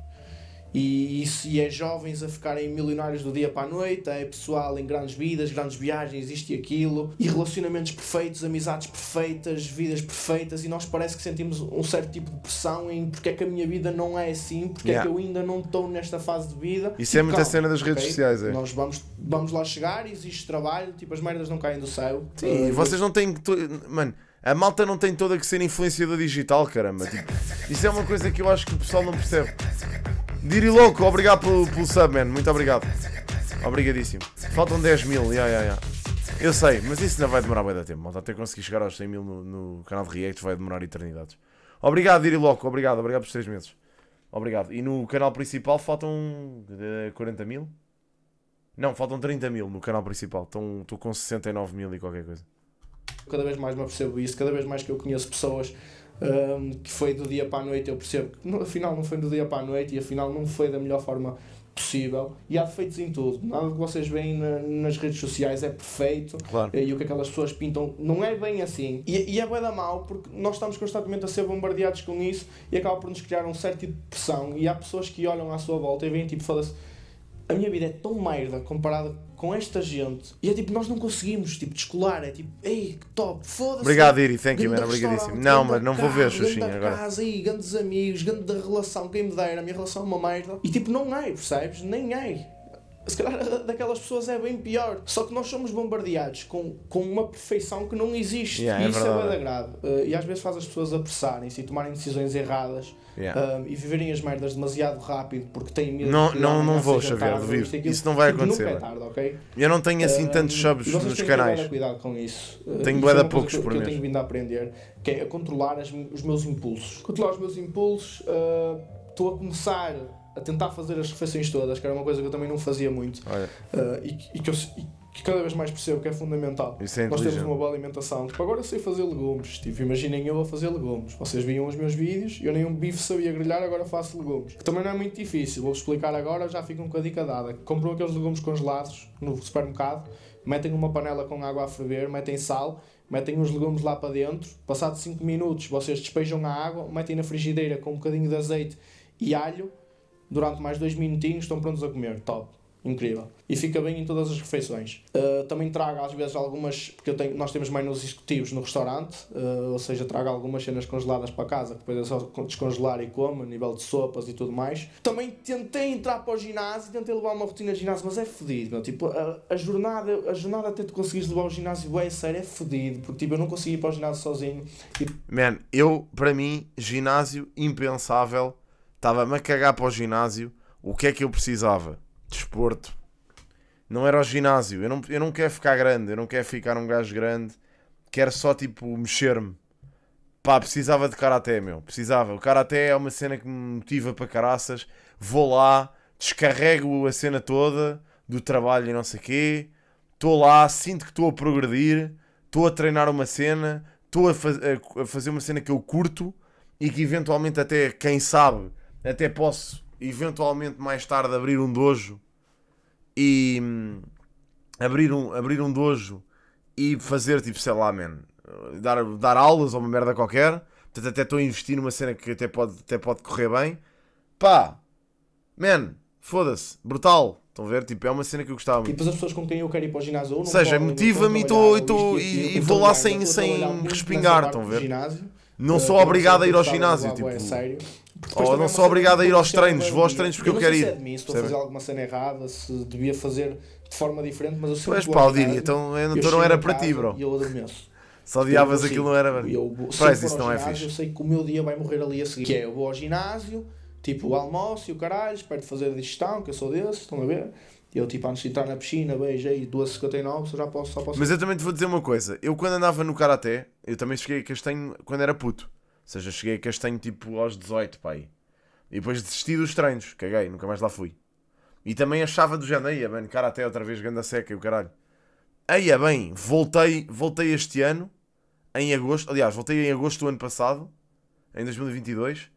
E isso e é jovens a ficarem milionários do dia para a noite, é pessoal em grandes vidas, grandes viagens, isto e aquilo, e relacionamentos perfeitos, amizades perfeitas, vidas perfeitas, e nós parece que sentimos um certo tipo de pressão em porque é que a minha vida não é assim, porque Yeah. é que eu ainda não estou nesta fase de vida. Isso é muita cena das redes ok? sociais, é. Nós vamos, vamos lá chegar, existe trabalho, tipo, as merdas não caem do céu. Sim, Uh, vocês não têm que. Mano, a malta não tem toda que ser influenciador digital, caramba. Tipo, isso é uma coisa que eu acho que o pessoal não percebe. Diri louco, obrigado pelo, pelo sub, man. Muito obrigado. Obrigadíssimo. Faltam 10 mil, ya, ya, ya. Eu sei, mas isso ainda vai demorar bem da tempo, malta. Até conseguir chegar aos 100 mil no, no canal de React vai demorar eternidades. Obrigado, Diri louco, obrigado, obrigado pelos 3 meses. Obrigado. E no canal principal faltam eh, 40 mil? Não, faltam 30 mil no canal principal. Estou com 69 mil e qualquer coisa. Cada vez mais me apercebo isso, cada vez mais que eu conheço pessoas hum, que foi do dia para a noite, eu percebo que no, afinal não foi do dia para a noite e afinal não foi da melhor forma possível e há defeitos em tudo. Nada que vocês veem na- nas redes sociais é perfeito Claro. e o que aquelas pessoas pintam não é bem assim. E, e é bué da mal porque nós estamos constantemente a ser bombardeados com isso e acaba por nos criar um certo tipo de pressão. E há pessoas que olham à sua volta e veem tipo, foda-se, a minha vida é tão merda comparada com esta gente. E é tipo, nós não conseguimos tipo, descolar. É tipo, ei, que top, foda-se. Obrigado, Iri. Thank you, man. Obrigadíssimo. Não, mas não vou ver, Xuxinha, agora. casa aí, grandes amigos, grande relação, quem me dera, a minha relação é uma merda. E tipo, não é, percebes? Nem é. Se calhar daquelas pessoas é bem pior. Só que nós somos bombardeados com, com uma perfeição que não existe. Yeah, e é isso é verdade. bem grave. Uh, e às vezes faz as pessoas apressarem-se e tomarem decisões erradas Yeah. um, e viverem as merdas demasiado rápido porque têm medo Não- que não- não vou, Xavier, duvido. Isso não vai Tipo, acontecer, é tarde, ok? Eu não tenho assim Um, tantos subs nos canais. de cuidado com isso. Uh, Tenho de é poucos por que eu tenho vindo a aprender, que é a controlar as- os meus impulsos. Controlar os meus impulsos, uh, estou a começar a tentar fazer as refeições todas, que era uma coisa que eu também não fazia muito. Uh, e, que- e que eu, e que cada vez mais percebo que é fundamental. é Nós temos uma boa alimentação. Tipo, agora eu sei fazer legumes. Tipo, imaginem eu a fazer legumes. Vocês viam os meus vídeos, eu nem um bife sabia grelhar, agora faço legumes. Que também não é muito difícil. Vou explicar agora, já ficam com a dica dada. Compram aqueles legumes congelados no supermercado, metem uma panela com água a ferver, metem sal, metem os legumes lá para dentro. Passados 5 minutos, vocês despejam a água, metem na frigideira com um bocadinho de azeite e alho. Durante mais dois minutinhos estão prontos a comer. Top. Incrível. E fica bem em todas as refeições. Uh, também trago às vezes algumas, porque tenho, nós temos menus executivos no restaurante, uh, ou seja, trago algumas cenas congeladas para casa, que depois é só descongelar e como, a nível de sopas e tudo mais. Também tentei entrar para o ginásio, tentei levar uma rotina de ginásio, mas é fodido, meu. Tipo, a, a jornada, a jornada até tu conseguires levar ao ginásio, é sério, é fodido, porque tipo, eu não consegui ir para o ginásio sozinho. E Man, eu, para mim, ginásio impensável. Estava-me a cagar para o ginásio. O que é que eu precisava? Desporto. Não era o ginásio. Eu não, eu não quero ficar grande. Eu não quero ficar um gajo grande. Quero só, tipo, mexer-me. Pá, precisava de karaté, meu. Precisava. O karaté é uma cena que me motiva para caraças. Vou lá, descarrego a cena toda do trabalho e não sei quê. Estou lá, sinto que estou a progredir. Estou a treinar uma cena. Estou a, faz- a fazer uma cena que eu curto e que eventualmente até, quem sabe, até posso eventualmente mais tarde abrir um dojo e abrir um, abrir um dojo e fazer tipo, sei lá, man, dar, dar aulas ou uma merda qualquer. Portanto, até estou a investir numa cena que até pode, até pode correr bem. Pá, man, foda-se, brutal. Estão a ver? Tipo, é uma cena que eu gostava E muito. depois as pessoas com quem eu quero ir para o ginásio ou não Ou seja, não motiva-me e e e- e lá estou a sem- sem respingar, estão a ver? ginásio. Não sou obrigado a ir ao ginásio. Tipo, Ou não sou obrigado a ir aos treinos, vou aos treinos porque eu quero sei se ir. é se estou a fazer alguma cena errada, se devia fazer de forma diferente, mas eu sempre Pois ginásio, então, não era para ti, bro. E eu adormeço. Só odiavas aquilo, não era. Se for isso não é fixe. Eu sei que o meu dia vai morrer ali a seguir. Que é, eu vou ao ginásio, tipo almoço e o caralho, espero fazer a digestão, que eu sou desses, estão a ver? Eu, tipo, antes de entrar na piscina, beijei 2,59, já posso, só posso. Mas eu também te vou dizer uma coisa. Eu quando andava no Karaté, eu também cheguei a castanho quando era puto. Ou seja, cheguei a castanho tipo aos 18, pai. E depois desisti dos treinos. Caguei, nunca mais lá fui. E também achava do aí, mano, Karaté outra vez, ganda seca e o caralho. Aí, é bem, voltei, voltei este ano, em agosto. Aliás, voltei em agosto do ano passado, em 2022.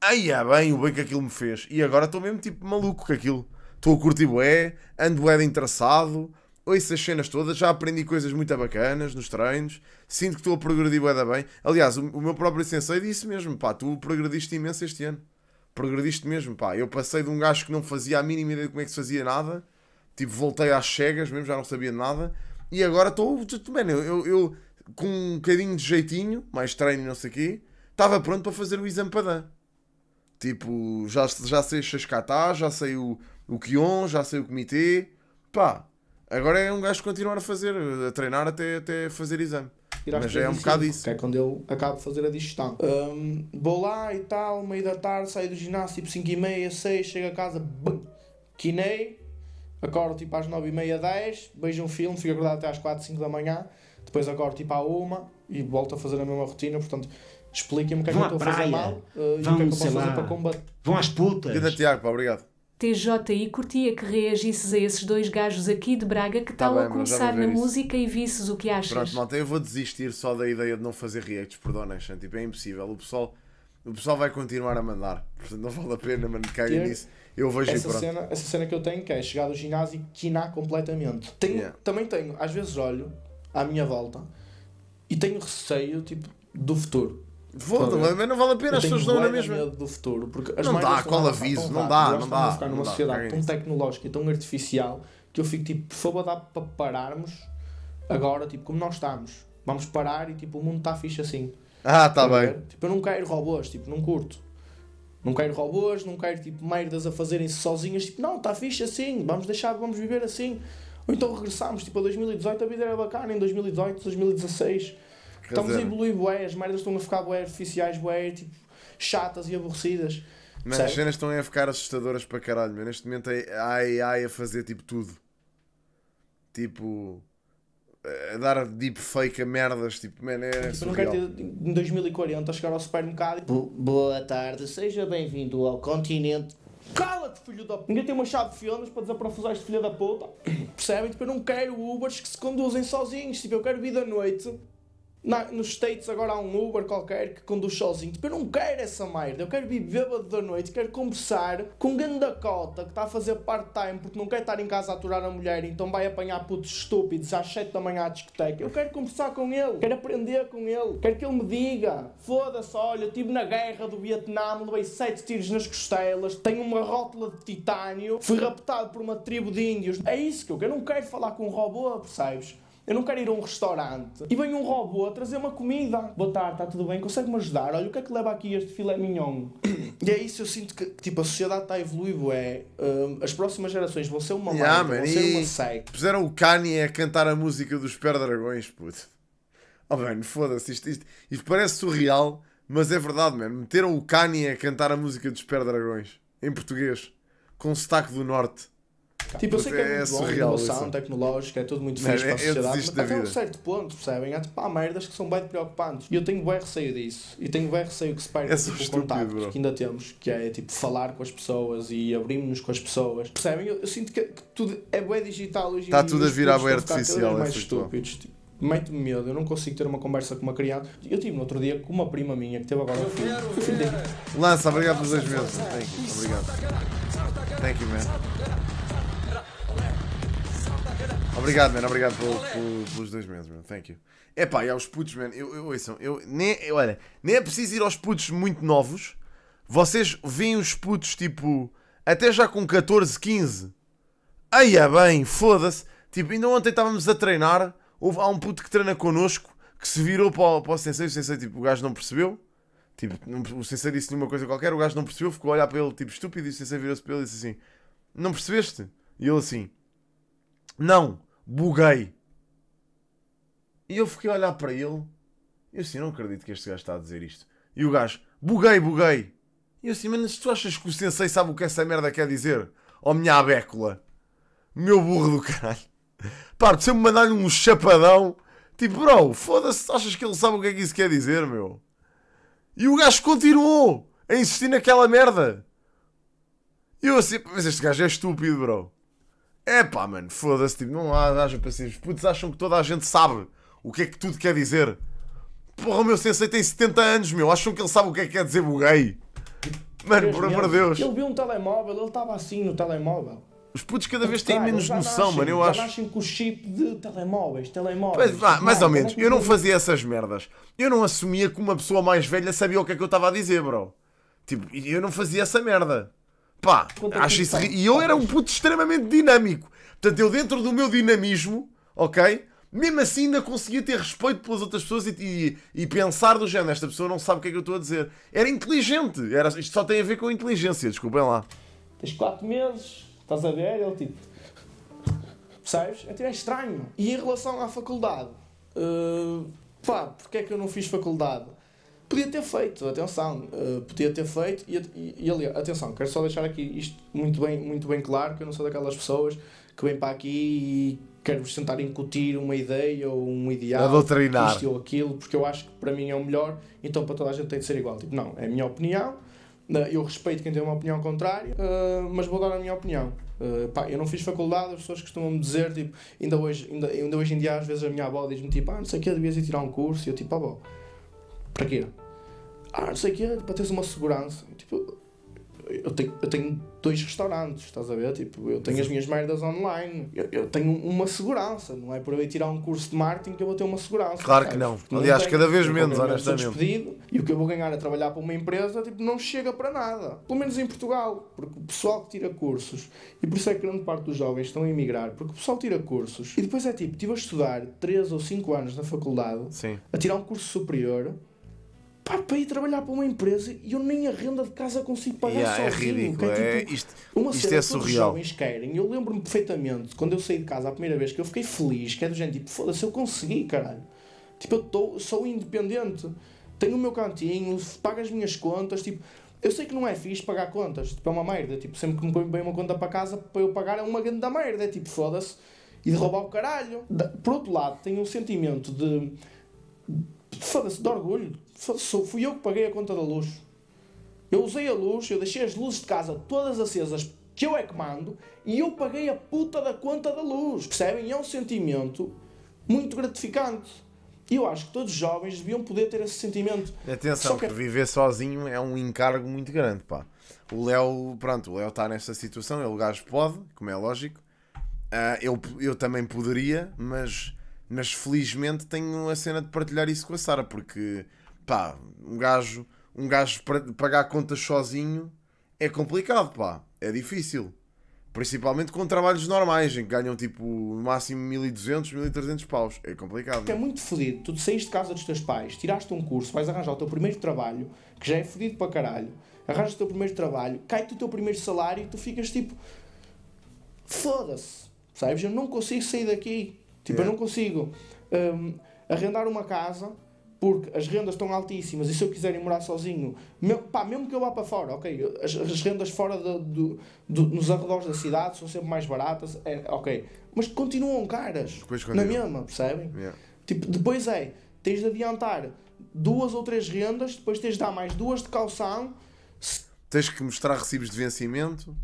Aí, é bem, o bem que aquilo me fez. E agora estou mesmo tipo maluco com aquilo. Estou a curtir bué, ando bué de interessado, ouço as cenas todas, já aprendi coisas muito bacanas nos treinos, sinto que estou a progredir bué da bem. Aliás, o, o meu próprio sensei disse mesmo, pá, tu progrediste imenso este ano. Progrediste mesmo, pá. Eu passei de um gajo que não fazia a mínima ideia de como é que se fazia nada, tipo, voltei às cegas mesmo, já não sabia nada, e agora estou, tu- man, eu, eu, eu, com um bocadinho de jeitinho, mais treino e não sei o quê, estava pronto para fazer o exame para dar. Tipo, já, já sei Xascatá, já sei o, o Kion, já sei o comitê. Pá, agora é um gajo continuar a fazer, a treinar até, até fazer exame. Mas é um 3 bocado isso. Que é quando eu acabo de fazer a digestão. Hum, vou lá e tal, meio da tarde, saio do ginásio tipo 5 e meia, 6, chego a casa, bum, quinei, acordo tipo às 9 e meia, 10, vejo um filme, fico acordado até às 4, 5 da manhã, depois acordo tipo à 1 e volto a fazer a mesma rotina, portanto, expliquem-me o que é que eu estou a fazer mal uh, e o que é que eu posso fazer para combater. Vão às putas. Ganda Tiago, pá, obrigado. TJI curtia que reagisses a esses dois gajos aqui de Braga que Tá tal bem, a começar na isso. música e visses o que achas. Pronto, malta, eu vou desistir só da ideia de não fazer reacts por donation. Tipo, é impossível. O pessoal. o pessoal vai continuar a mandar. Portanto, não vale a pena, mano, caga Ter nisso. Eu vejo essa pronto. cena, essa cena que eu tenho que é chegar do ginásio e quinar completamente. Tenho, Yeah. Também tenho, às vezes olho à minha volta e tenho receio tipo, do futuro. Foda, Tá mas não vale a pena, as pessoas dão na de mesma. medo do futuro, porque as Não dá, estão qual aviso? Não dá, não estamos dá, a ficar numa sociedade tão tecnológica e tão artificial que eu fico tipo, por favor, dá para pararmos agora, tipo, como nós estamos. Vamos parar e tipo, o mundo está fixe assim. Ah, tá a bem. Tipo, eu não quero robôs, tipo, não curto. Não quero robôs, não quero tipo merdas a fazerem-se sozinhas, tipo, não, está fixe assim, vamos deixar, vamos viver assim. Ou então regressamos, tipo, a 2018, a vida era bacana, em 2018, 2016. Estamos a evoluir bué, as merdas estão a ficar bué artificiais, bué, tipo, chatas e aborrecidas. Mas as cenas estão a ficar assustadoras para caralho, meu. Neste momento é a AI a fazer tipo tudo. Tipo. A dar deepfake a merdas. Tipo, man, é Tipo, eu não quero surreal. ter em 2040 a chegar ao supermercado e. "Bo- Boa tarde, seja bem-vindo ao continente. Cala-te, filho da p. Ninguém tem uma chave de fionas para desaparafusar este filho da puta. Percebem? Tipo, eu não quero Ubers que se conduzem sozinhos. Tipo, eu quero vir da noite. Na, nos States agora há um Uber qualquer que conduz sozinho. Tipo, eu não quero essa merda. Eu quero vir bêbado da noite, quero conversar com grande Dakota que está a fazer part-time porque não quer estar em casa a aturar a mulher, então vai apanhar putos estúpidos às 7 da manhã à discoteca. Eu quero conversar com ele, quero aprender com ele, quero que ele me diga: foda-se, olha, estive na guerra do Vietnã, levei 7 tiros nas costelas, tenho uma rótula de titânio, fui raptado por uma tribo de índios. É isso que eu quero. Eu não quero falar com um robô, percebes? Eu não quero ir a um restaurante e vem um robô a trazer uma comida. Boa tarde, está tudo bem? Consegue-me ajudar? Olha, o que é que leva aqui este filé mignon? E é isso, eu sinto que tipo, a sociedade está a evoluir, é, as próximas gerações vão ser uma Yeah, man, vão ser uma seca. Puseram o Kanye a cantar a música dos Dragões, puto. Oh, mano, foda-se. Isto, isto, isto parece surreal, mas é verdade, mano. Meteram o Kanye a cantar a música dos Dragões. Em português. Com sotaque do norte. Tipo, eu sei que é, É muito bom, inovação isso. tecnológica, é tudo muito fixe para a eu sociedade, mas até um certo ponto, percebem? Há, tipo, há merdas que são bem preocupantes. E eu tenho bem receio disso. E tenho bem receio que se perca É tipo, o contacto bro. que ainda temos, que é tipo falar com as pessoas e abrirmos-nos com as pessoas. Percebem? Eu, eu sinto que, que tudo é bem digital hoje em Tá dia. tudo a virar cada artificial, é mais estúpidos. Tipo, Mete-me medo, eu não consigo ter uma conversa com uma criança. Eu tive no outro dia com uma prima minha que teve agora um filho. O filho dele. Lança, obrigado pelos dois meses. Thank you. Obrigado. Thank you, man. Obrigado, man. Obrigado pelo- pelo- pelos dois meses, man. Thank you. É pá, e aos putos, man. Eu, eu, eu, nem, eu- olha, nem é preciso ir aos putos muito novos. Vocês veem os putos tipo. Até já com 14, 15. Aí é bem, foda-se. Tipo, ainda ontem estávamos a treinar. Houve, há um puto que treina connosco que se virou para para o sensei. O sensei, tipo, o gajo não percebeu. Tipo, o sensei disse-lhe uma coisa qualquer. O gajo não percebeu, ficou a olhar para ele, tipo, estúpido. E o sensei virou-se para ele e disse assim: Não percebeste? E ele assim: Não, buguei. E eu fiquei a olhar para ele. Eu assim: Não acredito que este gajo está a dizer isto. E o gajo: Buguei, buguei. E eu assim: Mas tu achas que o sensei sabe o que essa merda quer dizer? Oh, minha abécula. Meu burro do caralho. Pá, se eu me mandar-lhe um chapadão, tipo, bro, foda-se, achas que ele sabe o que é que isso quer dizer, meu? E o gajo continuou a insistir naquela merda. E eu assim, mas este gajo é estúpido, bro. É pá, mano, foda-se, tipo, não há haja para ser. Os putos acham que toda a gente sabe o que é que tudo quer dizer. Porra, o meu sensei tem 70 anos, meu. Acham que ele sabe o que é que quer dizer buguei. Mano, por amor de Deus. Ele viu um telemóvel, ele estava assim no telemóvel. Os putos cada vez têm menos noção, nascem- mano. Eu já acho. nascem com o chip de telemóveis, telemóveis. Vá, mais ou menos. Eu não fazia essas merdas. Eu não assumia que uma pessoa mais velha sabia o que é que eu estava a dizer, bro. Tipo, eu não fazia essa merda. Pá, Quanto acho isso. E eu era um puto extremamente dinâmico. Portanto, eu dentro do meu dinamismo, ok? Mesmo assim ainda conseguia ter respeito pelas outras pessoas e, e, e pensar do género, esta pessoa não sabe o que é que eu estou a dizer. Era inteligente. Era, isto só tem a ver com inteligência, desculpem lá. Tens 4 meses, estás a ver? Ele tipo. Percebes? É, tipo, é estranho. E em relação à faculdade, uh, pá, porque é que eu não fiz faculdade? Podia ter feito, atenção, uh, podia ter feito e, e, e ali, atenção, quero só deixar aqui isto muito bem, muito bem claro, que eu não sou daquelas pessoas que vêm para aqui e quero-vos tentar incutir uma ideia ou um ideal, doutrinar. isto ou aquilo, porque eu acho que para mim é o melhor, então para toda a gente tem de ser igual. Tipo, não, é a minha opinião, Uh, Eu respeito quem tem uma opinião contrária, uh, mas vou dar a minha opinião. Pá, eu não fiz faculdade, as pessoas costumam me dizer, tipo, ainda hoje, ainda, ainda hoje em dia, às vezes a minha avó diz-me, tipo, ah, não sei o que, devias ir tirar um curso, e eu, tipo, avó, para quê? ah, não sei o quê, para teres uma segurança. Tipo, eu tenho, eu tenho dois restaurantes, estás a ver? Tipo, eu tenho as minhas merdas online. Eu, eu tenho uma segurança, não é por eu ir tirar um curso de marketing que eu vou ter uma segurança. Claro que não. Porque Aliás, tenho. cada vez menos, honestamente. despedido e o que eu vou ganhar a trabalhar para uma empresa tipo, não chega para nada. Pelo menos em Portugal. Porque o pessoal que tira cursos, e por isso é que grande parte dos jovens estão a emigrar, porque o pessoal tira cursos e depois é tipo, estive a estudar 3 ou 5 anos na faculdade, Sim. a tirar um curso superior. Pá, para ir trabalhar para uma empresa e eu nem a renda de casa consigo pagar Yeah, é sozinho. ridículo. que É, tipo, isto, uma isto cena é todos os surreal. jovens querem. Eu lembro-me perfeitamente quando eu saí de casa a primeira vez que eu fiquei feliz, que é do género tipo, foda-se, eu consegui, caralho. Tipo, eu tô, sou independente, tenho o meu cantinho, pago as minhas contas, tipo. Eu sei que não é fixe pagar contas, tipo, é uma merda. Tipo, sempre que me põe bem uma conta para casa para eu pagar é uma grande merda. É tipo, foda-se. E de roubar o caralho. Da- Por outro lado, tenho um sentimento de. Foda-se, de orgulho. Fui eu que paguei a conta da luz. Eu usei a luz, eu deixei as luzes de casa todas acesas, que eu é que mando, e eu paguei a puta da conta da luz. Percebem? É um sentimento muito gratificante. E eu acho que todos os jovens deviam poder ter esse sentimento. Atenção, Só que- que viver sozinho é um encargo muito grande, pá. O Léo, pronto, o Léo está nesta situação, ele gajo pode, como é lógico. Ah, eu, eu também poderia, mas, mas felizmente tenho a cena de partilhar isso com a Sara, porque, pá, um gajo, um gajo para pagar contas sozinho é complicado, pá. É difícil. Principalmente com trabalhos normais, em que ganham tipo no máximo 1200, 1300 paus. É complicado. Porque é não? muito fodido. Tu saíste de casa dos teus pais, tiraste um curso, vais arranjar o teu primeiro trabalho, que já é fodido para caralho. Arranjas o teu primeiro trabalho, cai-te o teu primeiro salário e tu ficas tipo. Foda-se. Sabes? Eu não consigo sair daqui. Tipo, Yeah. eu não consigo hum, arrendar uma casa porque as rendas estão altíssimas e se eu quiser ir morar sozinho, me- pá, mesmo que eu vá para fora, ok, as, as rendas fora do, do- do- nos arredores da cidade são sempre mais baratas, é, ok, mas continuam caras na mesma, percebem? Yeah. Tipo, depois é, tens de adiantar duas ou três rendas, depois tens de dar mais duas de calção. Tens que mostrar recibos de vencimento,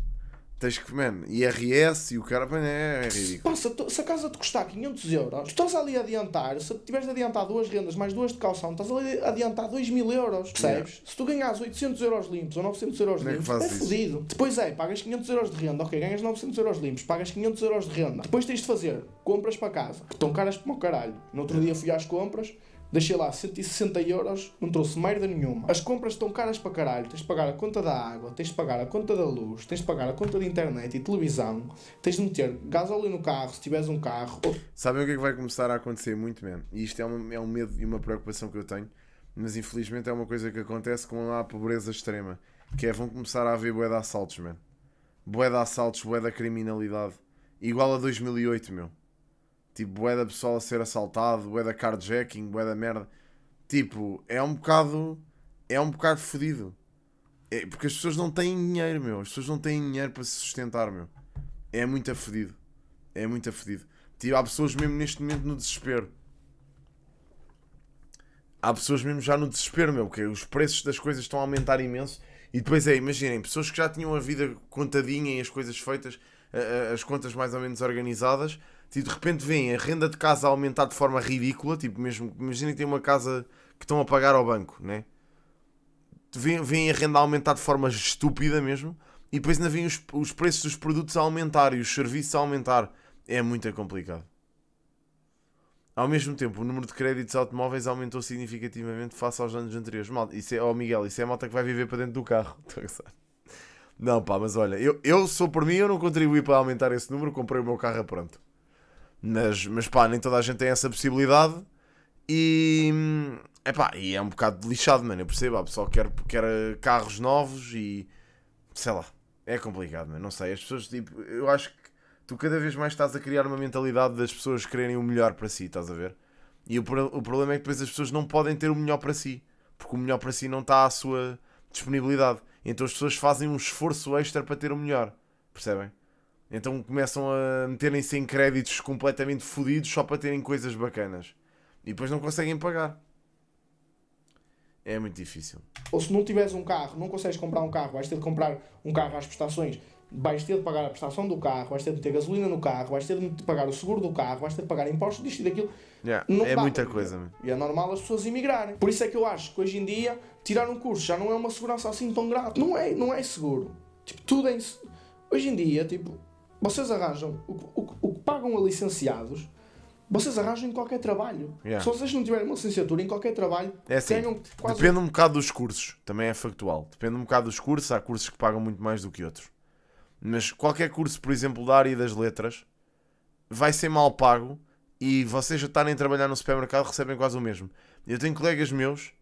tens que, man, IRS e o cara, man, é, é ridículo. Pá, se, a tu- se a casa te custar 500 euros, tu estás ali a adiantar, se tiveres de adiantar duas rendas mais duas de calção, estás ali a adiantar 2 mil euros, percebes? Se tu ganhas 800 euros limpos ou 900 euros é limpos, é fodido. Depois é, pagas 500 euros de renda, ok, ganhas 900 euros limpos, pagas 500 euros de renda. Depois tens de fazer compras para casa, que estão caras como o caralho. No outro dia fui às compras, deixei lá 160 euros, não trouxe merda nenhuma. As compras estão caras para caralho, tens de pagar a conta da água, tens de pagar a conta da luz, tens de pagar a conta de internet e televisão, tens de meter gasóleo no carro se tiveres um carro, Sabem o que é que vai começar a acontecer muito, man? E isto é um, é um medo e uma preocupação que eu tenho, mas infelizmente é uma coisa que acontece com a pobreza extrema, que é vão começar a haver bué de assaltos, man. Bué de assaltos, bué da criminalidade. Igual a 2008, meu. Tipo, bué da pessoal a ser assaltado, bué da carjacking, bué da merda. Tipo, é um bocado... É um bocado fodido. É, porque as pessoas não têm dinheiro, meu. As pessoas não têm dinheiro para se sustentar, meu. É muito afedido. É muito afedido. Tipo, há pessoas mesmo neste momento no desespero. Há pessoas mesmo já no desespero, meu, que os preços das coisas estão a aumentar imenso. E depois é, imaginem, pessoas que já tinham a vida contadinha e as coisas feitas, as contas mais ou menos organizadas, tipo, de repente veem a renda de casa aumentar de forma ridícula. Tipo, mesmo, imaginem que tem uma casa que estão a pagar ao banco, né? Veem a renda aumentar de forma estúpida mesmo. E depois ainda veem os, os preços dos produtos a aumentar e os serviços a aumentar. É muito complicado. Ao mesmo tempo, o número de créditos automóveis aumentou significativamente face aos anos anteriores. Malta, isso é, oh Miguel, isso é a malta que vai viver para dentro do carro. (laughs) A. Não, pá, mas olha, eu, eu sou por mim, eu não contribuí para aumentar esse número, comprei o meu carro a pronto. Mas, mas pá, nem toda a gente tem essa possibilidade e, epá, e é um bocado lixado, mano. Eu percebo, há pessoal que quer, quer eh, carros novos e sei lá, é complicado, mano. Não sei, as pessoas, tipo, eu acho que tu cada vez mais estás a criar uma mentalidade das pessoas quererem o melhor para si, estás a ver? E o, o problema é que depois as pessoas não podem ter o melhor para si, porque o melhor para si não está à sua disponibilidade. Então as pessoas fazem um esforço extra para ter o melhor, percebem? Então começam a meterem-se em créditos completamente fodidos só para terem coisas bacanas. E depois não conseguem pagar. É muito difícil. ou se não tiveres um carro, não consegues comprar um carro, vais ter de comprar um carro às prestações vais ter de pagar a prestação do carro, vais ter de ter gasolina no carro, vais ter de pagar o seguro do carro, vais ter de pagar impostos disto e daquilo. Yeah, Não É dá muita coisa, mano. E é normal as pessoas emigrarem. Por isso é que eu acho que hoje em dia tirar um curso já não é uma segurança assim tão grave. Não é, não é seguro. Tipo, tudo é. Hoje em dia, tipo, vocês arranjam o, que- o, o que pagam a licenciados, vocês arranjam em qualquer trabalho. Yeah. Se vocês não tiverem uma licenciatura em qualquer trabalho, É assim, quase. Depende um bocado dos cursos, também é factual. Depende um bocado dos cursos, há cursos que pagam muito mais do que outros. Mas qualquer curso, por exemplo, da área das letras, vai ser mal pago e vocês já estarem a trabalhar no supermercado recebem quase o mesmo. Eu tenho colegas meus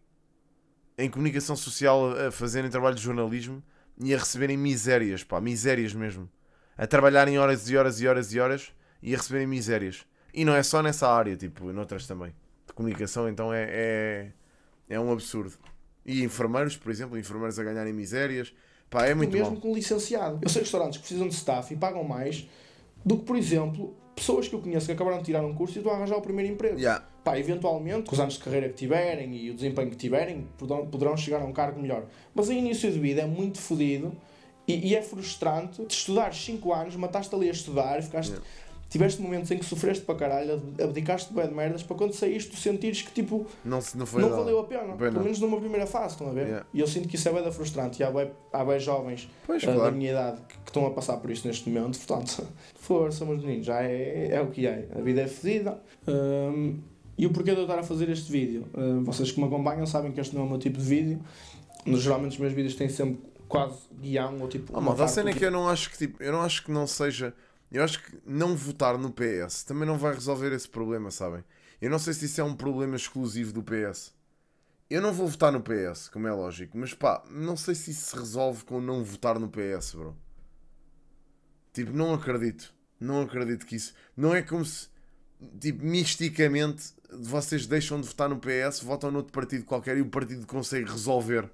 em comunicação social a fazerem trabalho de jornalismo e a receberem misérias, pá, misérias mesmo. A trabalharem horas e horas e horas e horas e a receberem misérias. E não é só nessa área, tipo, noutras também. De comunicação, então é, é, é um absurdo. E enfermeiros, por exemplo, enfermeiros a ganharem misérias, pá, é muito mesmo mal. com licenciado. Eu sei restaurantes que precisam de staff e pagam mais do que, por exemplo, pessoas que eu conheço que acabaram de tirar um curso e estão a arranjar o primeiro emprego. Yeah. Pá, eventualmente, com os anos de carreira que tiverem e o desempenho que tiverem, poderão, poderão chegar a um cargo melhor. Mas a início de vida é muito fodido e, e é frustrante de estudar 5 anos, mataste ali a estudar, ficaste. Yeah. Tiveste momentos em que sofreste para caralho, abdicaste de de merdas, para quando saíste tu sentires que tipo, Não, não foi não valeu a pena. Bem, Pelo não. menos numa primeira fase, estão a ver? Yeah. E eu sinto que isso é da frustrante. E há bué, há bué jovens Pois, uh, da claro. minha idade que, que estão a passar por isto neste momento. Portanto, (laughs) força, meus meninos, já é, é o que é. A vida é fedida. Um, e o porquê de eu estar a fazer este vídeo? Uh, vocês que me acompanham sabem que este não é o meu tipo de vídeo. Mas, geralmente os meus vídeos têm sempre quase guião ou tipo. Ah, malta, a cena é que eu não acho que tipo, eu não acho que não seja. Eu acho que não votar no PS também não vai resolver esse problema, sabem? Eu não sei se isso é um problema exclusivo do PS. Eu não vou votar no PS, como é lógico, mas pá, não sei se isso se resolve com não votar no PS, bro. Tipo, não acredito. Não acredito que isso. Não é como se, tipo, misticamente vocês deixam de votar no PS, votam noutro partido qualquer e o partido consegue resolver.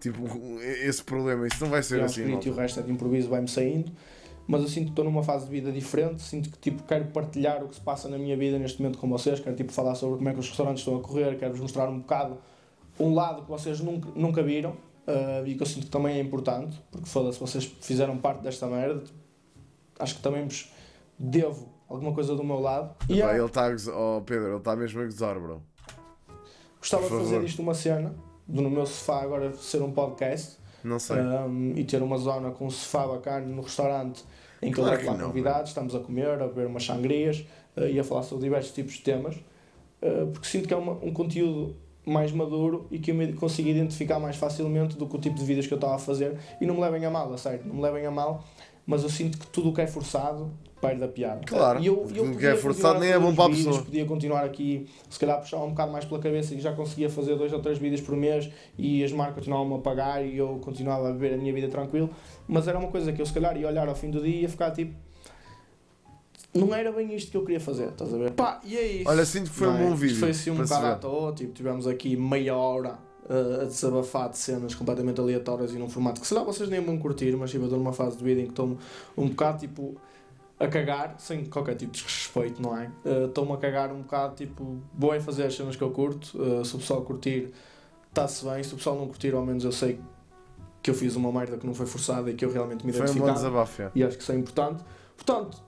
Tipo, esse problema. Isso não vai ser é um assim, malta. e o resto é de improviso, vai-me saindo. Mas eu sinto que estou numa fase de vida diferente, sinto que tipo, quero partilhar o que se passa na minha vida neste momento com vocês, quero tipo, falar sobre como é que os restaurantes estão a correr, quero-vos mostrar um bocado um lado que vocês nunca, nunca viram uh, e que eu sinto que também é importante, porque foda-se, vocês fizeram parte desta merda, acho que também vos devo alguma coisa do meu lado. E Pá, é, ele está. Oh, Pedro, ele está mesmo a gozar, bro. gostava de fazer disto uma cena, do no meu sofá agora ser um podcast. Não sei. um, e ter uma zona com um sofá bacana no restaurante em que Claro eu levo lá não, convidados, estamos a comer, a beber umas sangrias uh, e a falar sobre diversos tipos de temas, uh, porque sinto que é uma- um conteúdo mais maduro e que eu me consigo identificar mais facilmente do que o tipo de vídeos que eu estava a fazer. E não me levem a mal, a sério, não me levem a mal, mas eu sinto que tudo o que é forçado perde a piada. Claro, E eu, eu o que é forçado nem é bom para a vídeos, pessoa. Podia continuar aqui, se calhar puxar um bocado mais pela cabeça e já conseguia fazer dois ou três vídeos por mês e as marcas continuavam a pagar e eu continuava a viver a minha vida tranquilo. Mas era uma coisa que eu se calhar ia olhar ao fim do dia e ia ficar tipo. Não era bem isto que eu queria fazer, estás a ver? Pá, e é isso. Olha, sinto que foi Não um é? bom Isto vídeo. Foi assim um bocado à toa, tipo, tivemos aqui meia hora uh, a desabafar de cenas completamente aleatórias e num formato que se calhar vocês nem vão curtir, mas tipo, eu estou numa fase de vida em que estou um bocado tipo a cagar, sem qualquer tipo de desrespeito, não é? Uh, Estou-me a cagar um bocado, tipo, vou é fazer as cenas que eu curto, uh, se o pessoal curtir, está-se bem, se o pessoal não curtir, ao menos eu sei que eu fiz uma merda que não foi forçada e que eu realmente me Foi um bom desabafo. é. e acho que isso é importante. Portanto,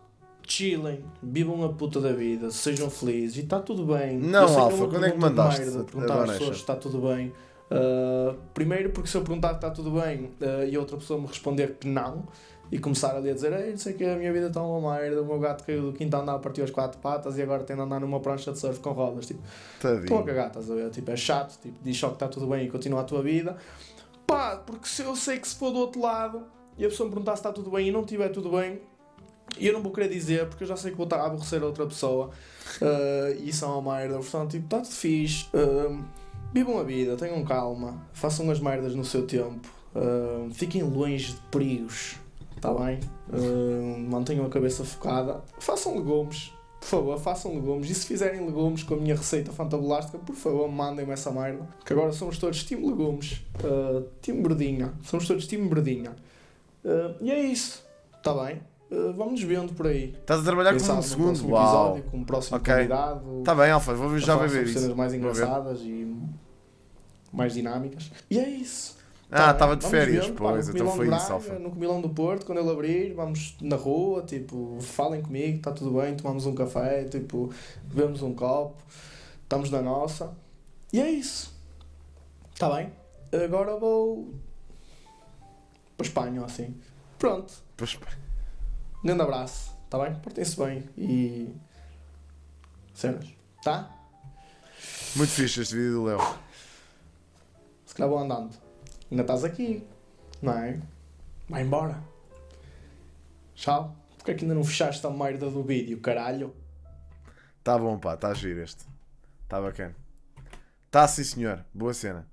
chillem, vivam a puta da vida, sejam felizes e está tudo bem. Não, Alfa, é quando é que mandaste merda, perguntar às Vanessa? pessoas se está tudo bem. Uh, primeiro, porque se eu perguntar que está tudo bem uh, e outra pessoa me responder que não e começar ali a dizer, ei, não sei que a minha vida está uma merda, o meu gato caiu do quinto andar, partiu as quatro patas e agora tem de andar numa prancha de surf com rodas. Tipo, Estão a cagar, estás a ver? Tipo, é chato, tipo, diz só que está tudo bem e continua a tua vida. Pá, porque se eu sei que se for do outro lado e a pessoa me perguntar se está tudo bem e não estiver tudo bem, e eu não vou querer dizer porque eu já sei que vou estar a aborrecer a outra pessoa ah, e isso é uma merda. Portanto, tipo, está tudo fixe. ah, vivam a vida, tenham calma, façam as merdas no seu tempo, ah, fiquem longe de perigos, está bem? Ah, mantenham a cabeça focada, façam legumes. Por favor, façam legumes. E se fizerem legumes com a minha receita fantabulástica, por favor, mandem-me essa merda. Que agora somos todos time legumes. Uh, time verdinha. Somos todos time verdinha. Uh, e é isso. Está bem? Uh, vamos vendo por aí. Estás a trabalhar Quem com um segundo? próximo Uau. episódio, com um próximo Ok. convidado. Está bem, Alfa, vou, já vai ver sobre cenas isso. mais engraçadas e mais dinâmicas. E é isso. Ah, Tá estava de férias, pá, pois, no então foi de isso, Braga, Alfa. No Comilão do Porto, quando ele abrir, vamos na rua, tipo, falem comigo, está tudo bem, tomamos um café, tipo, bebemos um copo, estamos na nossa. E é isso. Está bem? Agora vou para Espanha, assim. Pronto. Pois, Um grande abraço, está bem? Portem-se bem e. Cenas, tá? muito fixe este vídeo do Léo. Se calhar vou andando. Ainda estás aqui, não é? Vai embora. Tchau. Porquê é que ainda não fechaste a merda do vídeo, caralho? Tá bom, pá, tá giro este. Tá bacana. Tá sim, senhor. Boa cena.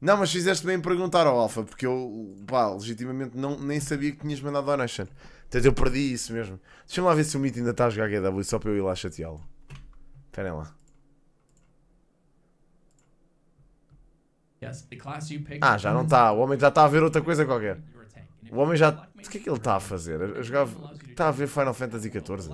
Não, mas fizeste bem em perguntar ao Alfa, porque eu, pá, legitimamente não, nem sabia que tinhas mandado a Nation. Portanto, eu perdi isso mesmo. Deixa-me lá ver se o Meet ainda está a jogar GW só para eu ir lá chateá-lo. Esperem lá. Ah, já não está. O homem já está a ver outra coisa qualquer. O homem já. O que é que ele está a fazer? A jogar... Está a ver Final Fantasy XIV.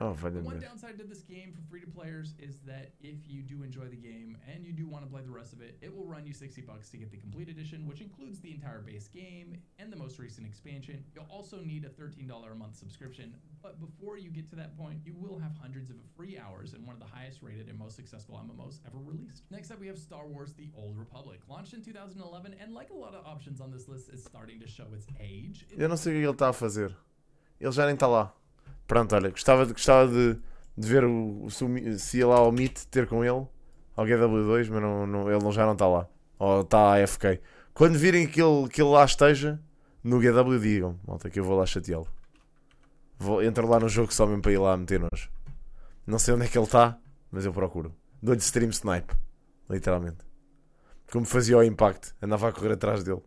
On the same character. Oh, The one downside to this game for free to players is that if you do enjoy the game and you do want to play the rest of it, it will run you 60 bucks to get the complete edition, which includes the entire base game and the most recent expansion. You'll also need a $13 a month subscription, but before you get to that point, you will have hundreds of free hours in one of the highest rated and most successful MMOs ever released. Next up, we have Star Wars The Old Republic, launched in 2011, and like a lot of options on this list, is starting to show its age. Eu não sei o que ele está a fazer. Ele já nem está lá. Pronto, olha, gostava de, gostava de, de ver o, se, ia lá ao Meet ter com ele, ao GW2, mas não, não- ele já não está lá. Ou está AFK. Quando virem que ele, que ele lá esteja, no GW digam, malta, que eu vou lá chateá-lo. Entro lá no jogo só mesmo para ir lá meter nos. Não sei onde é que ele está, mas eu procuro. Dou-lhe stream snipe, literalmente. Como fazia o Impact, andava a correr atrás dele.